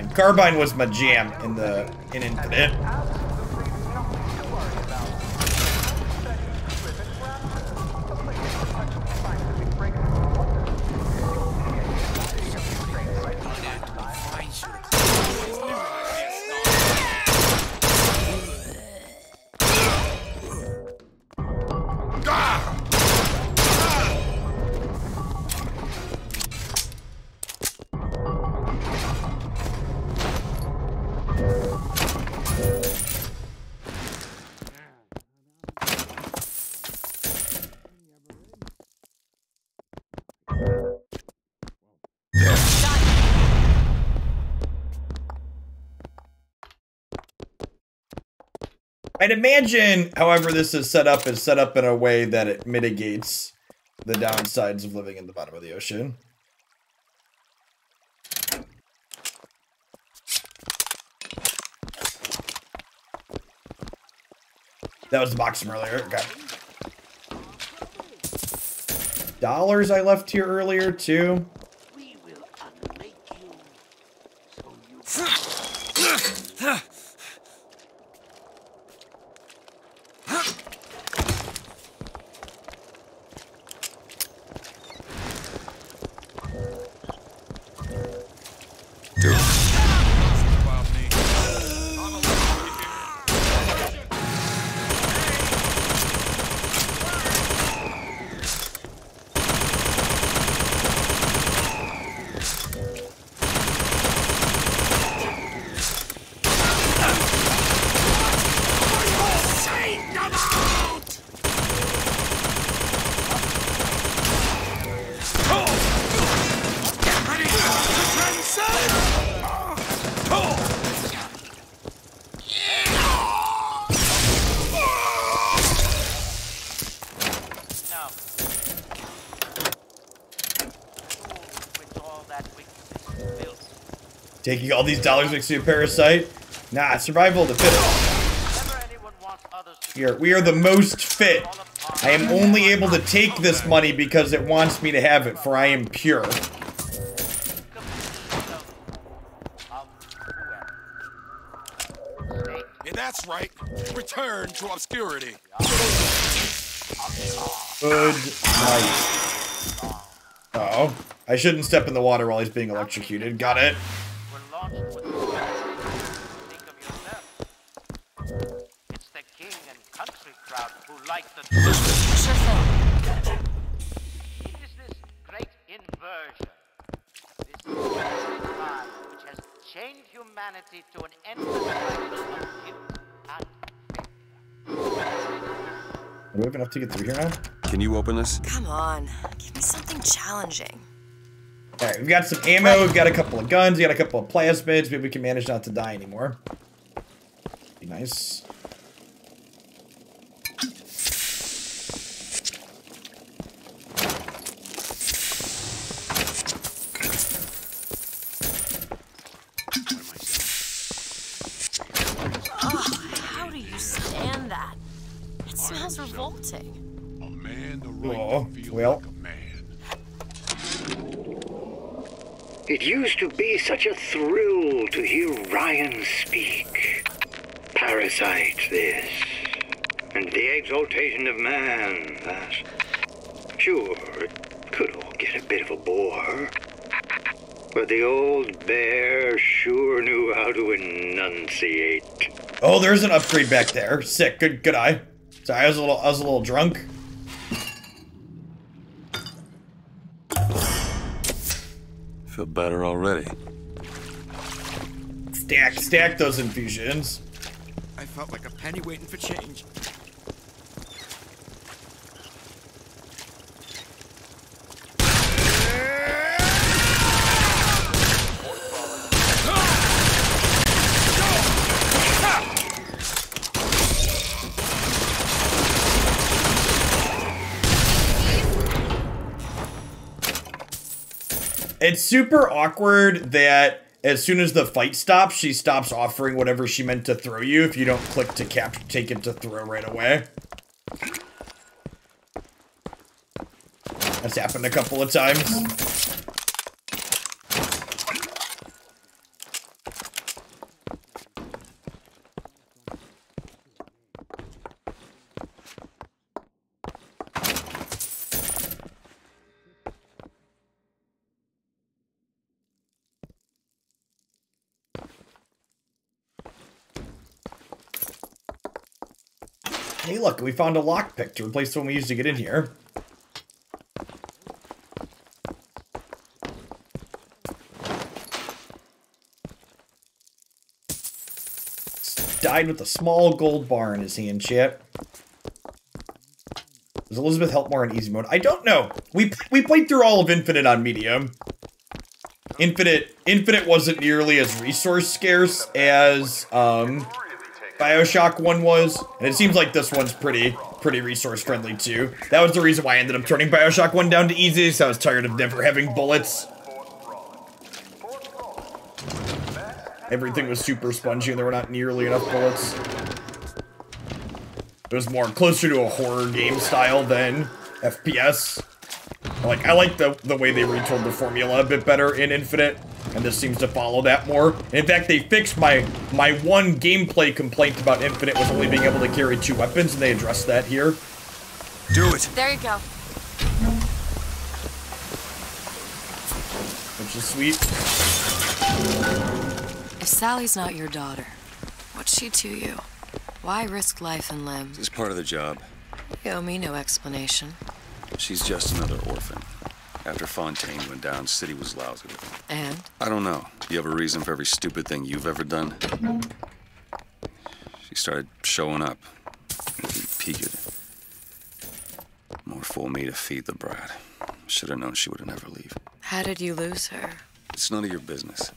Carbine. Carbine was my jam in the in Infinite. I'd imagine, however, this is set up is set up in a way that it mitigates the downsides of living in the bottom of the ocean. That was the box from earlier. Okay. Dollars I left here earlier too. Taking all these dollars makes you a parasite? Nah, survival of the fittest. Here, we are the most fit. I am only able to take this money because it wants me to have it, for I am pure. And that's right. Return to obscurity. Good night. Uh oh. I shouldn't step in the water while he's being electrocuted. Got it. Have enough to get through here now? Can you open this? Come on, give me something challenging. All right, we've got some ammo. We've got a couple of guns. We got a couple of plasmids. Maybe we can manage not to die anymore. Be nice. Such a thrill to hear Ryan speak. Parasite, this. And the exaltation of man, that. Sure, it could all get a bit of a bore. But the old bear sure knew how to enunciate. Oh, there's an upgrade back there. Sick. Good. Good eye. Sorry, I was a little. I was a little drunk. Feel better already. Stack. Stack those infusions. I felt like a penny waiting for change. It's super awkward that as soon as the fight stops, she stops offering whatever she meant to throw you if you don't click to cap take it to throw right away. That's happened a couple of times. Look, we found a lockpick to replace the one we used to get in here. Died with a small gold bar in his hand, chat. Does Elizabeth help more in easy mode? I don't know. We we played through all of Infinite on medium. Infinite Infinite wasn't nearly as resource scarce as um Bioshock one was, and it seems like this one's pretty pretty resource friendly too. That was the reason why I ended up turning Bioshock one down to easy, so I was tired of never having bullets. Everything was super spongy and there were not nearly enough bullets. It was more closer to a horror game style than FPS. Like, I like the, the way they retold the formula a bit better in Infinite, and this seems to follow that more. In fact, they fixed my, my one gameplay complaint about Infinite was only being able to carry two weapons, and they addressed that here. Do it! There you go. Which is sweet. If Sally's not your daughter, what's she to you? Why risk life and limb? It's part of the job. You owe me no explanation. She's just another orphan. After Fontaine went down, City was lousy with him. And? I don't know. You have a reason for every stupid thing you've ever done? She started showing up. Peaked. More fool me to feed the brat. Should have known she would have never leave. How did you lose her? It's none of your business.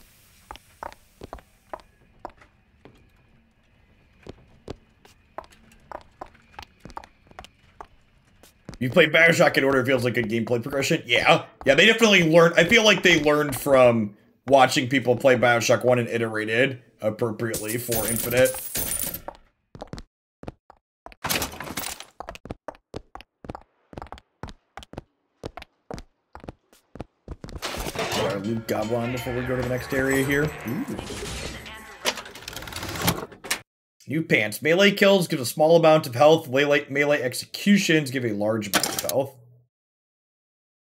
You play Bioshock in order, it feels like a gameplay progression. Yeah. Yeah, they definitely learned. I feel like they learned from watching people play Bioshock 1 and iterated appropriately for Infinite. Our loot goblin before we go to the next area here. Ooh. New pants. Melee kills give a small amount of health. Melee, melee executions give a large amount of health.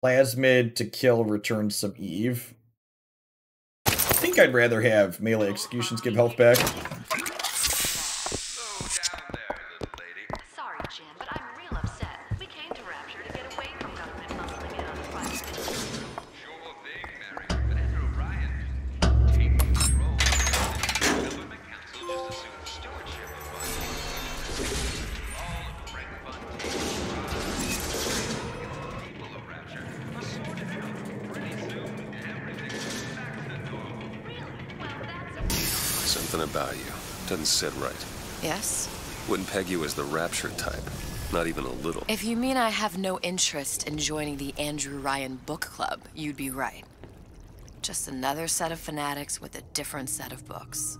Plasmid to kill returns some Eve. I think I'd rather have melee executions give health back. Peg you as the rapture type. Not even a little. If you mean I have no interest in joining the Andrew Ryan Book Club, you'd be right. Just another set of fanatics with a different set of books.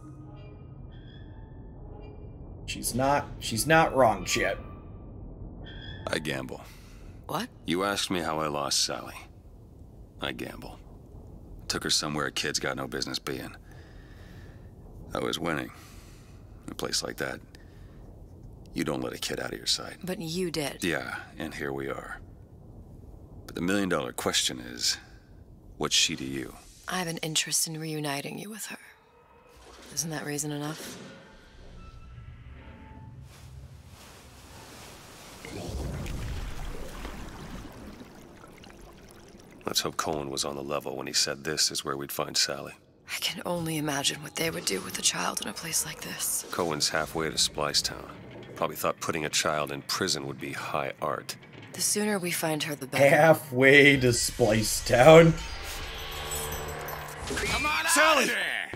She's not. She's not wrong, Chet. I gamble. What? You asked me how I lost Sally. I gamble. Took her somewhere kids got no business being. I was winning. A place like that, you don't let a kid out of your sight. But you did. Yeah, and here we are. But the million dollar question is what's she to you? I have an interest in reuniting you with her. Isn't that reason enough? Let's hope Cohen was on the level when he said this is where we'd find Sally. I can only imagine what they would do with a child in a place like this. Cohen's halfway to Splicetown. Probably thought putting a child in prison would be high art. The sooner we find her, the better. Halfway to Splice Town. Come on Sally! out there!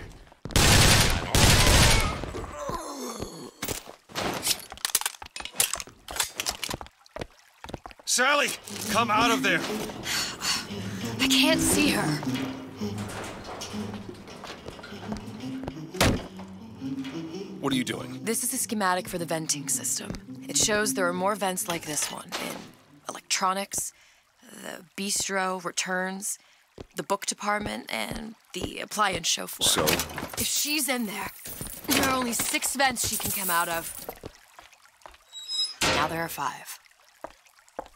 Sally! Come out of there! I can't see her. What are you doing? This is a schematic for the venting system. It shows there are more vents like this one in electronics, the bistro, returns, the book department, and the appliance show floor. So? If she's in there, there are only six vents she can come out of. Now there are five.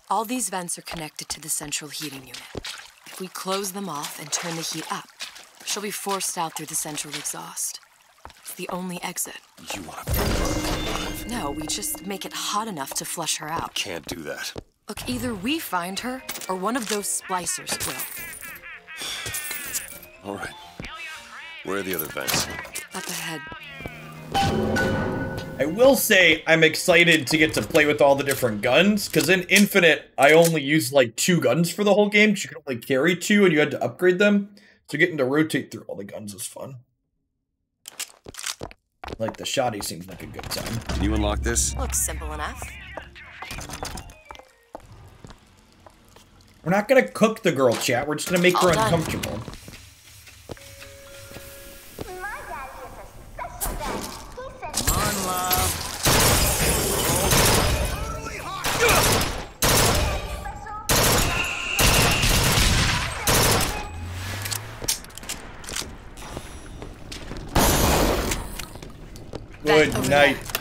All these vents are connected to the central heating unit. If we close them off and turn the heat up, she'll be forced out through the central exhaust. It's the only exit. You want to No, we just make it hot enough to flush her out. Can't do that. Look, either we find her, or one of those splicers will. All right. Where are the other vents? Up ahead. I will say I'm excited to get to play with all the different guns, because in Infinite, I only used like two guns for the whole game. 'cause You could only carry two and you had to upgrade them. So getting to rotate through all the guns is fun. Like the shoddy seems like a good time. Can you unlock this? Looks simple enough. We're not gonna cook the girl, chat. We're just gonna make her done. uncomfortable. Night.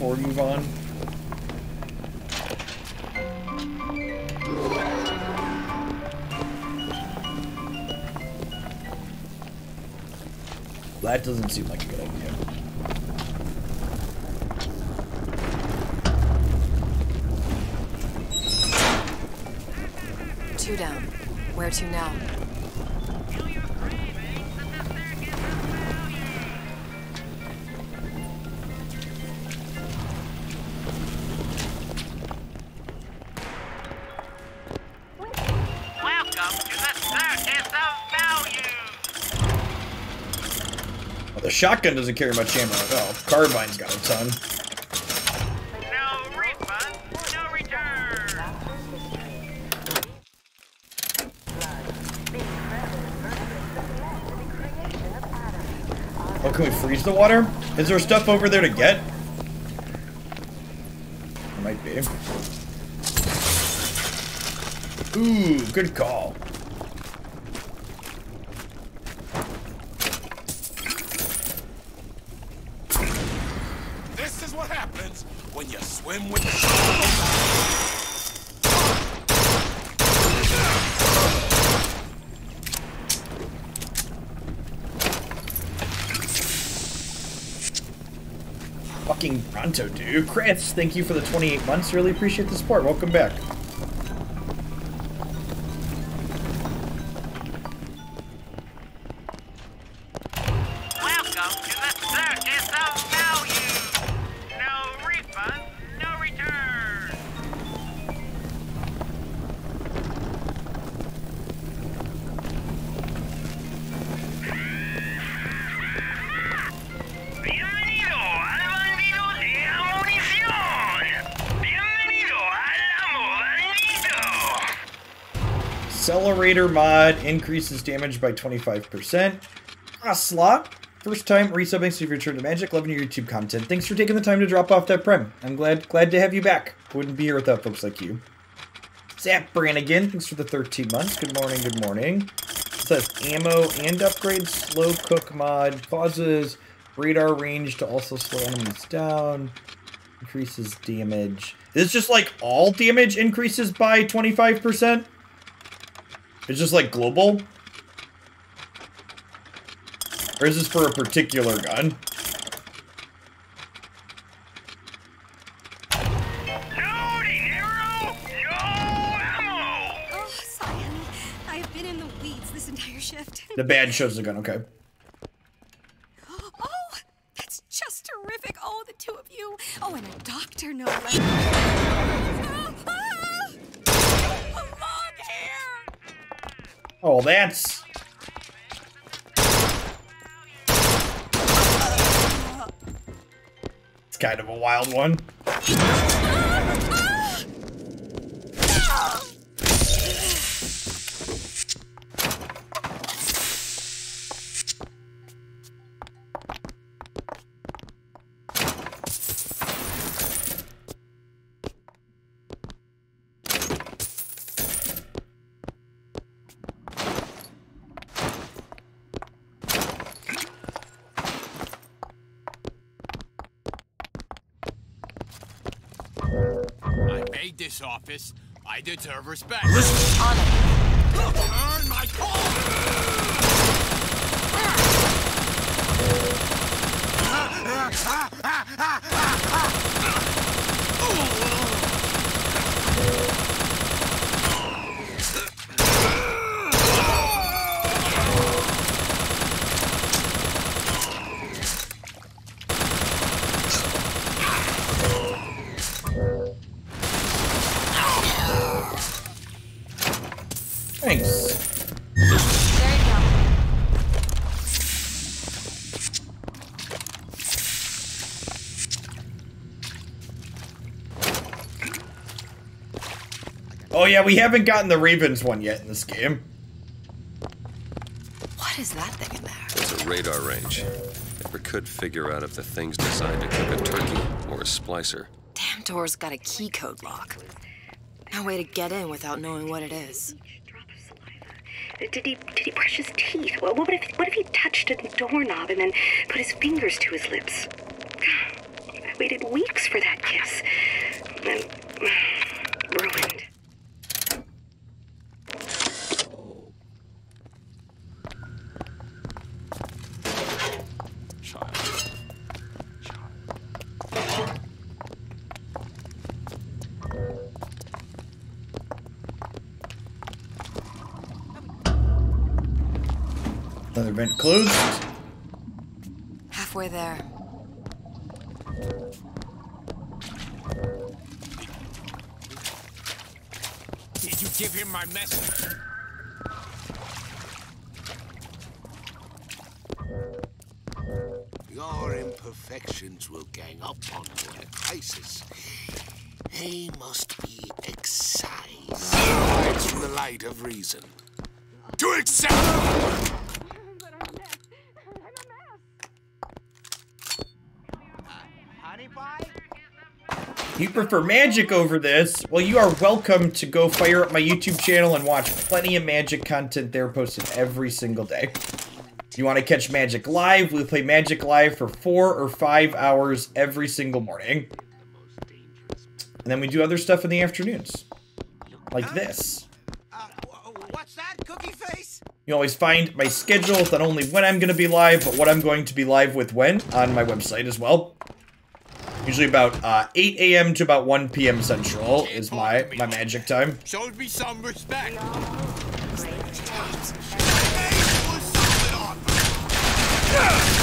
Before we move on. Shotgun doesn't carry much ammo at all. Carbine's got a ton. No refund, no return. Oh, can we freeze the water? Is there stuff over there to get? There might be. Ooh, good call. This is what happens when you swim with the sharks. Fucking Chris, thank you for the 28 months. Really appreciate the support. Welcome back. Accelerator mod increases damage by 25%. Ah, slot. First time resubbing so you've returned to Magic, loving your YouTube content. Thanks for taking the time to drop off that prem. I'm glad glad to have you back. Wouldn't be here without folks like you. Zach Brannigan, thanks for the 13 months. Good morning, good morning. It says ammo and upgrade slow cook mod causes radar range to also slow enemies down. Increases damage. Is this just like all damage increases by 25%? It's just like global? Or is this for a particular gun? Oh, Cyan, I have been in the weeds this entire shift. The bad shows the gun, okay. Oh, that's just terrific. Oh, the two of you. Oh, and a doctor, no less. Oh, that's... It's kind of a wild one. I made this office. I deserve respect. Listen. Earn my Thanks. yeah, we haven't gotten the Ravens one yet in this game. What is that thing in there? It's a radar range. Never could figure out if the thing's designed to cook a turkey or a splicer. Damn door's got a key code lock. No way to get in without knowing what it is. Did he did he brush his teeth? What, what if what if he touched a doorknob and then put his fingers to his lips? I waited weeks for that kiss. And Another vent closed. Halfway there. Did you give him my message? Your imperfections will gang up on you in a crisis. They must be excised. It's from the light of reason. To accept! You prefer magic over this? Well, you are welcome to go fire up my YouTube channel and watch plenty of magic content there posted every single day. You want to catch Magic Live? We play Magic Live for four or five hours every single morning. And then we do other stuff in the afternoons. Like this. What's that, cookie face? You always find my schedule with not only when I'm going to be live, but what I'm going to be live with when on my website as well. Usually about uh, 8 a.m. to about 1 p.m. Central is my my magic time. Shows me some respect. Lovely.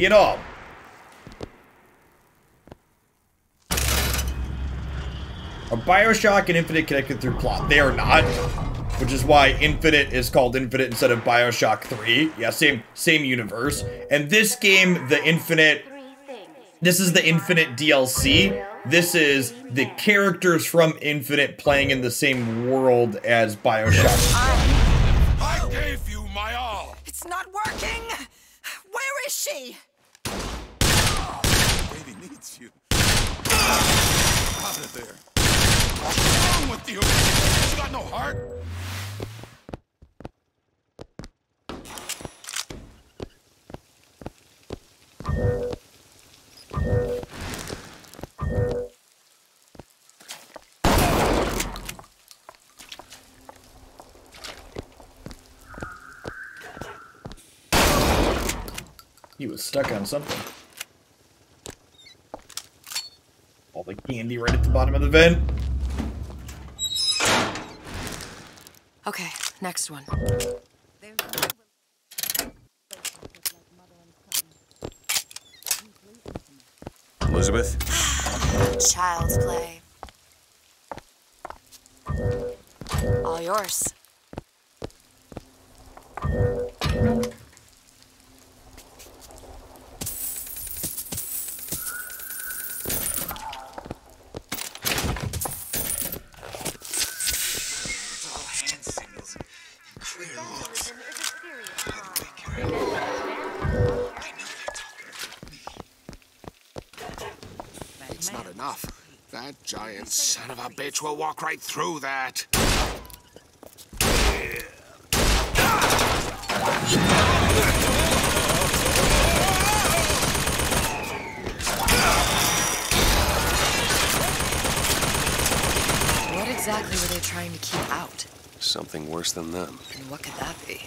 Not creepy at all. Are Bioshock and Infinite connected through plot? They are not. Which is why Infinite is called Infinite instead of Bioshock 3. Yeah, same same universe. And this game, the Infinite this is the Infinite DLC. This is the characters from Infinite playing in the same world as Bioshock. I gave you my all. It's not working! Where is she? Baby needs you. Out there. What's wrong with you? You got no heart? He was stuck on something. All the candy right at the bottom of the vent. Okay, next one. Elizabeth? Child's play. All yours. Giant son of a bitch will walk right through that. What exactly were they trying to keep out? Something worse than them. And what could that be?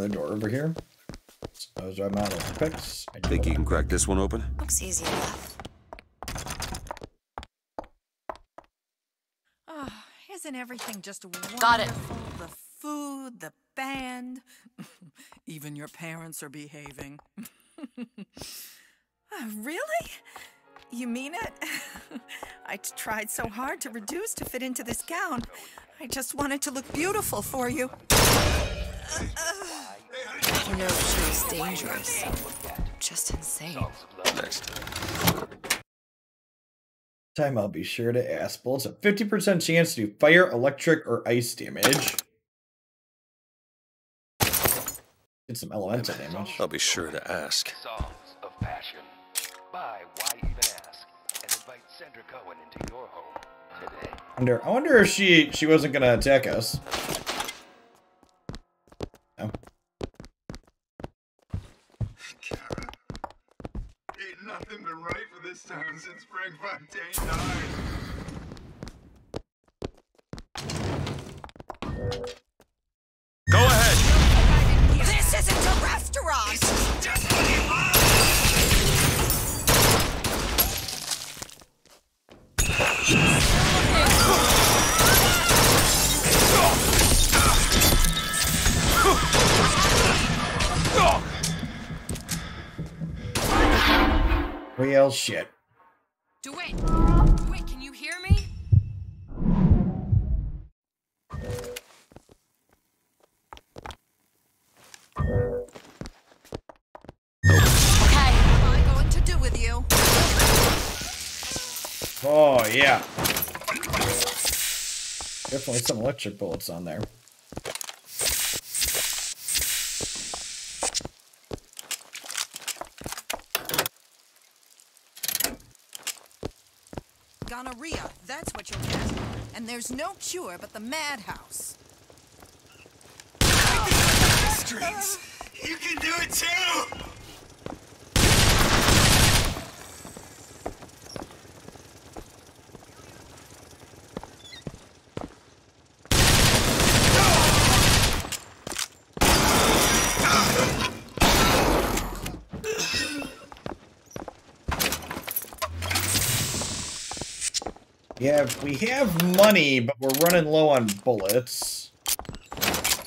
Another door over here? Suppose I'm out of picks. I Think you can crack this one open? Looks easy enough. Oh, isn't everything just wonderful? Got it. The food, the band, even your parents are behaving. Oh, really? You mean it? I tried so hard to reduce to fit into this gown. I just wanted to look beautiful for you. You know, she was dangerous. Just insane. Next. Time I'll be sure to ask. Bullets a 50% chance to do fire, electric, or ice damage. Did some elemental damage. I'll be sure to ask. Songs of Passion by Why Even Ask and invite Sander Cohen into your home today. Wonder, I wonder if she she wasn't gonna attack us. Well, shit. DeWitt! DeWitt, can you hear me? Okay, I going to do with you? Oh, yeah. Definitely some electric bullets on there. Gonorrhea, that's what you'll get. And there's no cure but the madhouse. Streets. You can do it too. Yeah, we have money, but we're running low on bullets.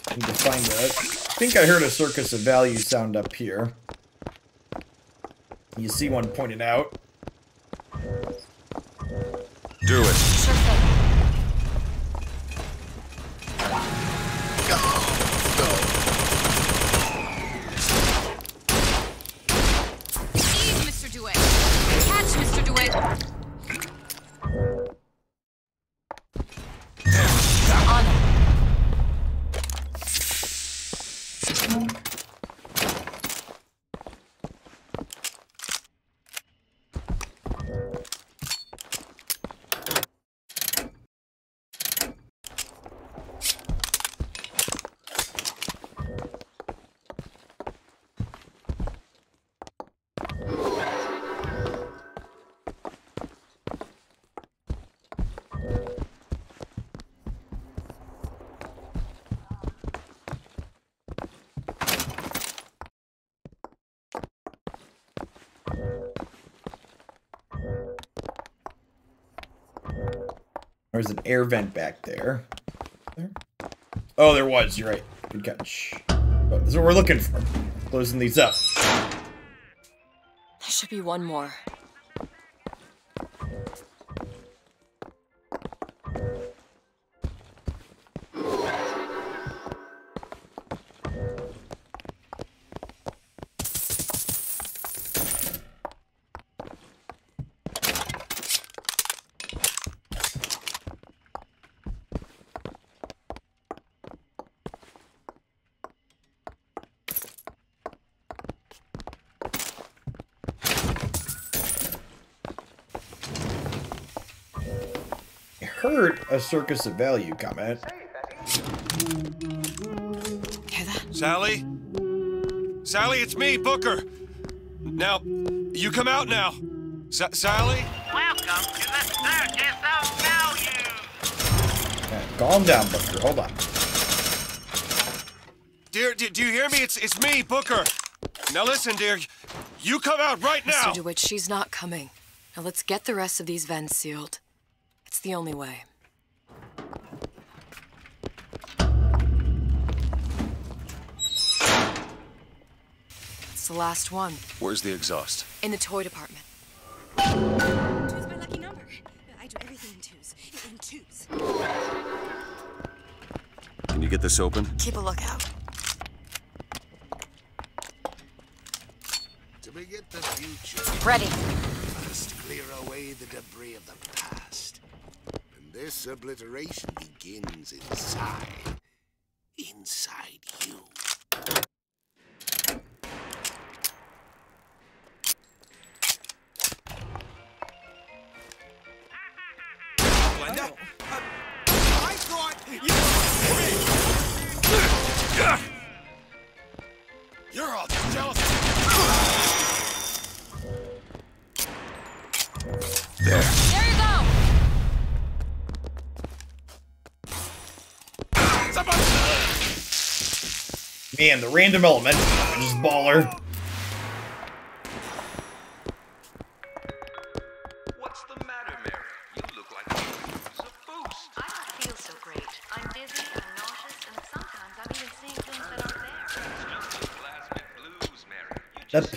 Need to find a... I think I heard a circus of value sound up here. You see one pointed out. Do it. There's an air vent back there. There? Oh, there was. You're right. Good catch. Oh, this is what we're looking for. Closing these up. There should be one more. A circus of value comment. Sally? Sally, it's me, Booker. Now, you come out now. Sa Sally? Welcome to the Circus of Value. Yeah, calm down, Booker. Hold on. Dear, do, do you hear me? It's, it's me, Booker. Now listen, dear. You come out right now. Mr. DeWitt, she's not coming. Now let's get the rest of these vents sealed. It's the only way. It's the last one. Where's the exhaust? In the toy department. Two's my lucky number. I do everything in twos. In twos. Can you get this open? Keep a lookout. To beget the future. Ready. Must clear away the debris of the past. And this obliteration begins inside. Inside you. Glenda? Uh, I thought you were me. You're all jealous. There. There you go! Man, the random element. Just baller.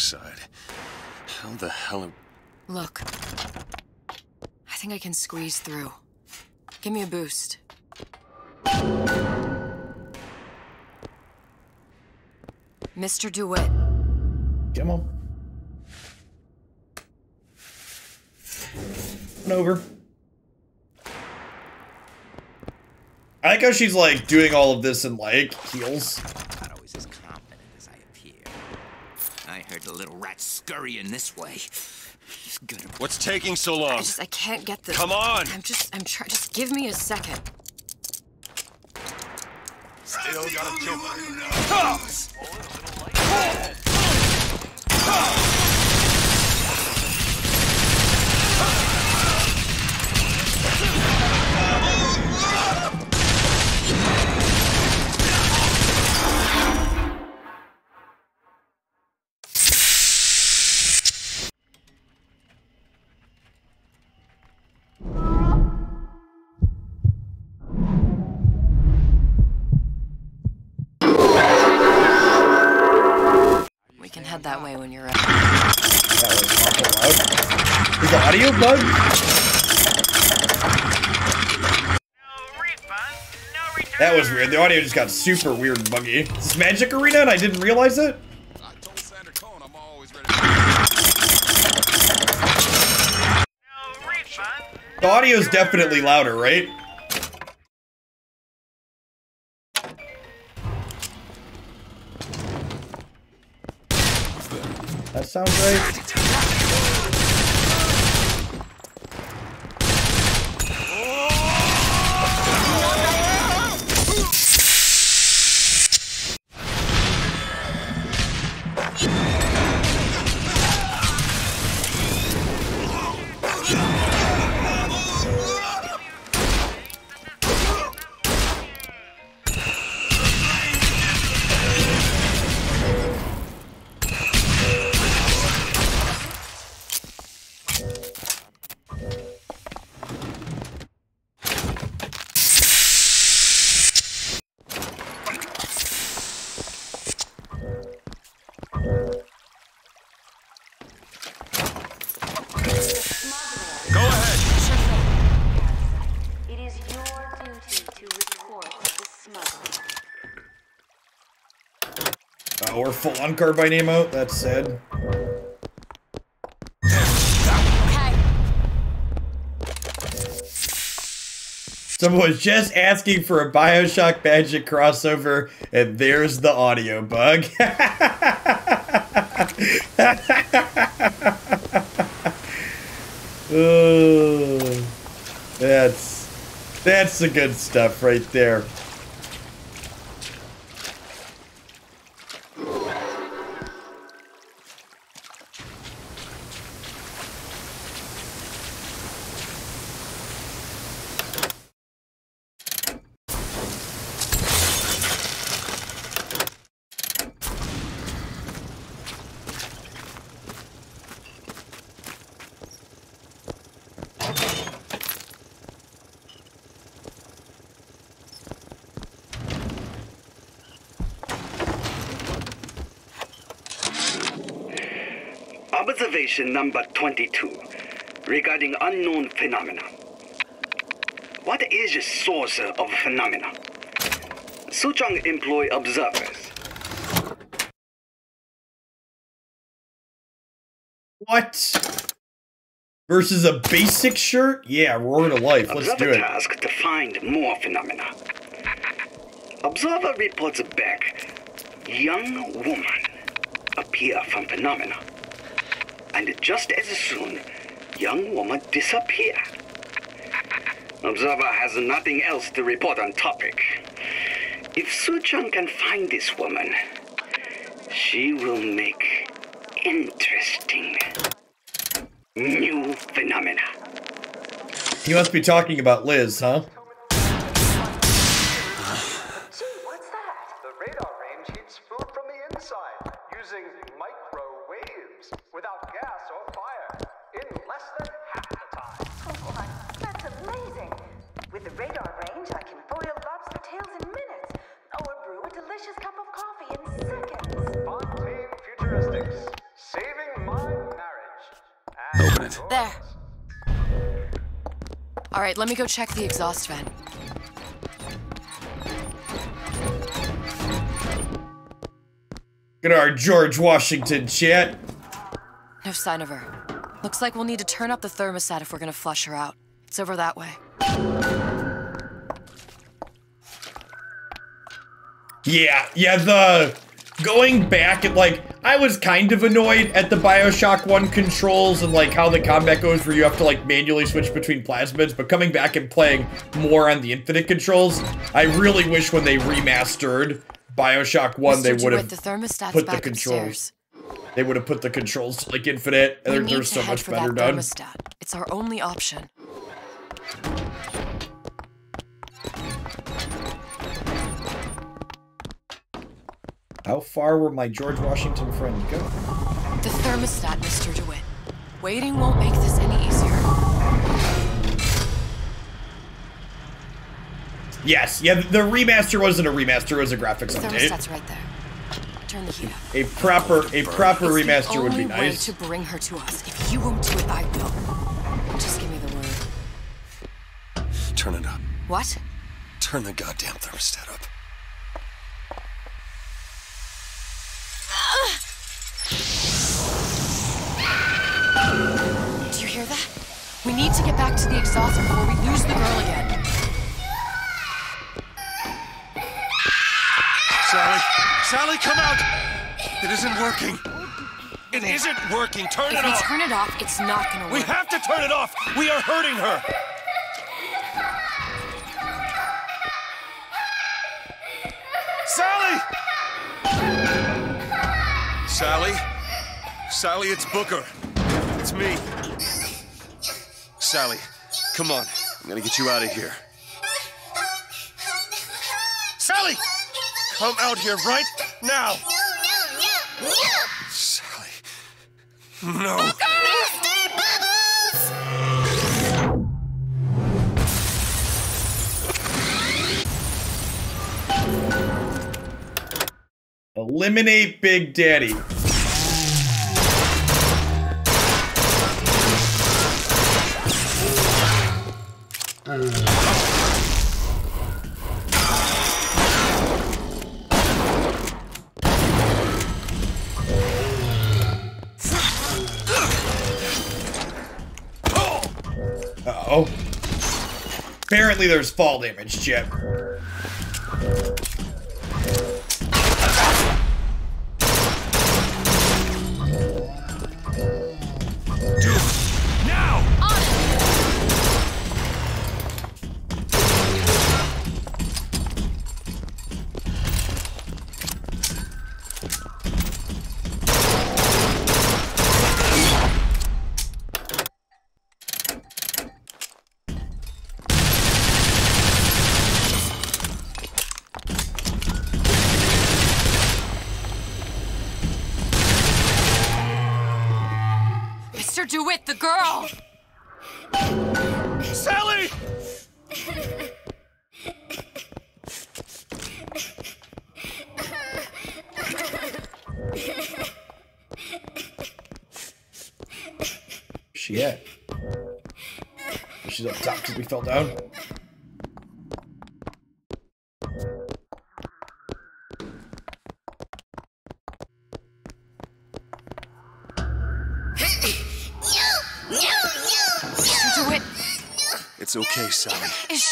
Locked from the other side. How the hell are... Look. I think I can squeeze through. Give me a boost. Mr. DeWitt. Come on. Come over. I like how she's like doing all of this in like heels. Not always as confident as I appear. I heard the little rat scurrying this way. Good. What's taking so long? I just I can't get this. Come on! I'm just I'm trying. Just give me a second. Still gotta jump. We the bug? That was weird. The audio just got super weird buggy. Is this Magic Arena and I didn't realize it? The audio is definitely louder, right? That sounds right. Oh, we're full on carbine ammo. That's sad. Someone was just asking for a Bioshock Magic crossover, and there's the audio bug. that's that's the good stuff right there. Number 22 regarding unknown phenomena. What is the source of phenomena? Suchong employ observers. What? Versus a basic shirt? Yeah, roar to life. Let's do Observer it. task to find more phenomena. Observer reports back. Young woman appear from phenomena. And just as soon, young woman disappear. Observer has nothing else to report on topic. If Suchong can find this woman, she will make interesting new phenomena. He must be talking about Liz, huh? Right, let me go check the exhaust vent. Look at our George Washington chat. No sign of her. Looks like we'll need to turn up the thermostat if we're gonna flush her out. It's over that way. Yeah, yeah, the going back at like I was kind of annoyed at the BioShock 1 controls and like how the combat goes where you have to like manually switch between plasmids, but coming back and playing more on the infinite controls, I really wish when they remastered BioShock 1 they would have the thermostat's put the controls. upstairs. They would have put the controls to, like infinite and they're, they're so much better done. thermostat. It's our only option. How far will my George Washington friend go? The thermostat, Mr. DeWitt. Waiting won't make this any easier. Yes, yeah, the remaster wasn't a remaster, it was a graphics The update. thermostat's right there. Turn the heat up. A proper a proper It's remaster the would be only way nice. to bring her to us. If you won't do it, I will. Just give me the word. Turn it up. What? Turn the goddamn thermostat up. We need to get back to the exhaust before we lose the girl again. Sally! Sally, come out! It isn't working. It isn't working. Turn if it we off. turn it off, it's not gonna work. We have to turn it off. We are hurting her. Sally! Sally? Sally, it's Booker. It's me. Sally, come on. I'm gonna get you out of here. Sally! Come out here right now! Sally. No. Eliminate Big Daddy. Uh-oh. Apparently there's fall damage, Chip.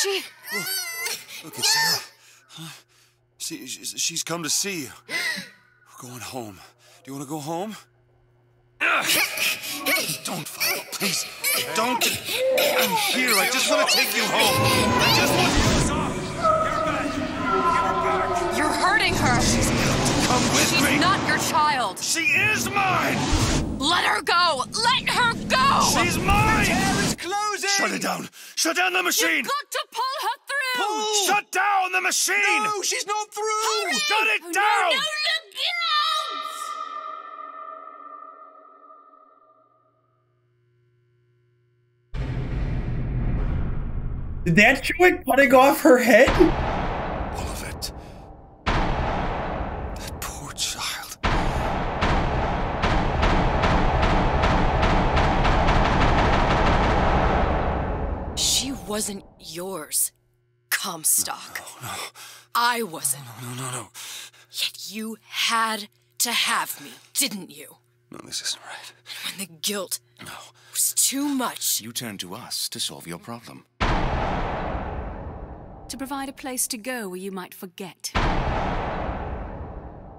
She? Look, it's Sarah. Huh? See, she's she's come to see you. We're going home. Do you want to go home? Don't follow, please. Don't. I'm here. I just want to take you home. I just want you. You're hurting her. Come with She's me. not your child. She is mine. Let her go. Let her go. She's mine. is closing! Shut it down! Shut down the machine! You've got to pull her through! Pull. Shut down the machine! No, she's not through! Hurry. Shut it oh, down! No, no, look out! Did that Chewing putting off her head? Wasn't yours, Comstock. No, I wasn't. No, no, no. no. Yet you had to have me, didn't you? No, this isn't right. And When the guilt no. was too much. You turn to us to solve your problem. To provide a place to go where you might forget.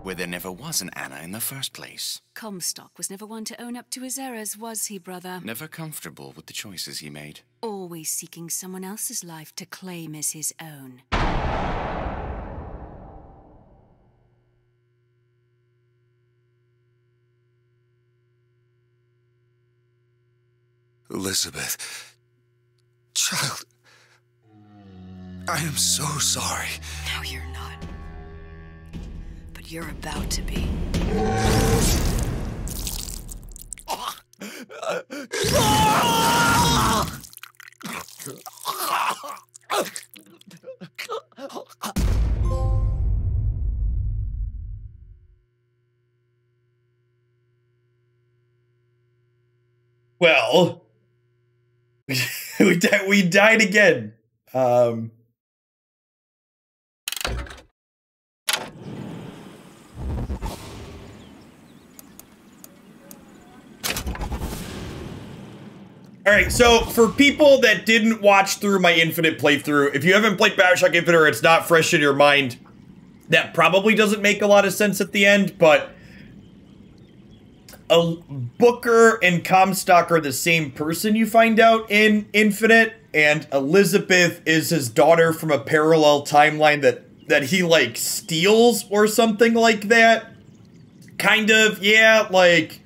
Where there never was an Anna in the first place. Comstock was never one to own up to his errors, was he, brother? Never comfortable with the choices he made. Always seeking someone else's life to claim as his own. Elizabeth. Child. I am so sorry. No, you're not. You're about to be. Well, we we died again. Um, All right, so for people that didn't watch through my Infinite playthrough, if you haven't played Bioshock Infinite or it's not fresh in your mind, that probably doesn't make a lot of sense at the end, but a Booker and Comstock are the same person you find out in Infinite, and Elizabeth is his daughter from a parallel timeline that that he like steals or something like that. Kind of, yeah, like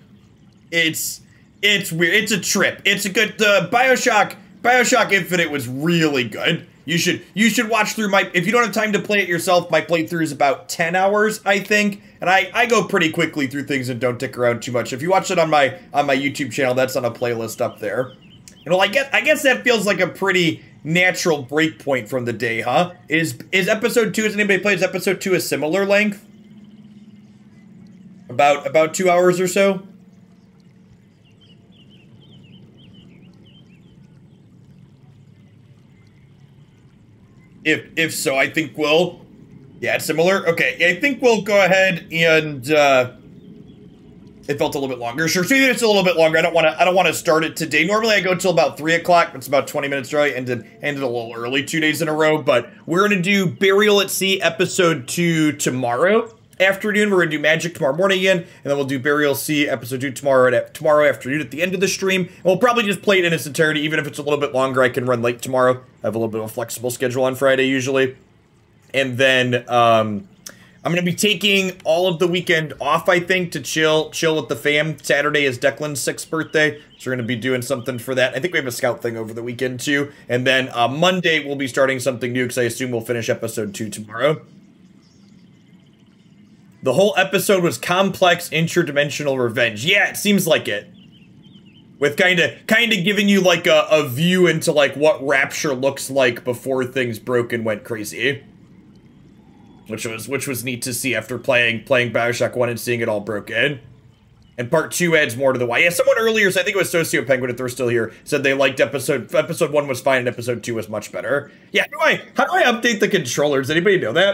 it's it's weird. It's a trip. It's a good uh, BioShock. BioShock Infinite was really good. You should you should watch through my if you don't have time to play it yourself, my playthrough is about 10 hours, I think. And I, I go pretty quickly through things and don't dick around too much. If you watch it on my on my YouTube channel, that's on a playlist up there. You know, I guess I guess that feels like a pretty natural break point from the day, huh? Is is episode two, has anybody played is episode two a similar length? About about two hours or so? If if so, I think we'll. Yeah, it's similar. Okay, I think we'll go ahead and. uh It felt a little bit longer. Sure, see, it's a little bit longer. I don't want to. I don't want to start it today. Normally, I go till about three o'clock. It's about twenty minutes early. Ended ended a little early, two days in a row. But we're gonna do Burial at Sea episode two tomorrow afternoon. We're gonna do Magic tomorrow morning again, and then we'll do Burial Sea episode two tomorrow at tomorrow afternoon at the end of the stream. And we'll probably just play it in its entirety, even if it's a little bit longer. I can run late tomorrow. I have a little bit of a flexible schedule on Friday usually, and then um, I'm gonna be taking all of the weekend off. I think to chill chill with the fam. Saturday is Declan's sixth birthday, so we're gonna be doing something for that. I think we have a scout thing over the weekend too, and then uh, Monday we'll be starting something new because I assume we'll finish episode two tomorrow. The whole episode was complex interdimensional revenge. Yeah, it seems like it. With kind of kind of giving you like a, a view into like what Rapture looks like before things broke and went crazy. Which was which was neat to see after playing playing Bioshock 1 and seeing it all broken. And part two adds more to the why. Yeah, someone earlier, so I think it was Socio Penguin, if they're still here, said they liked episode episode one was fine and episode two was much better. Yeah, how do I how do I update the controllers? Anybody know that?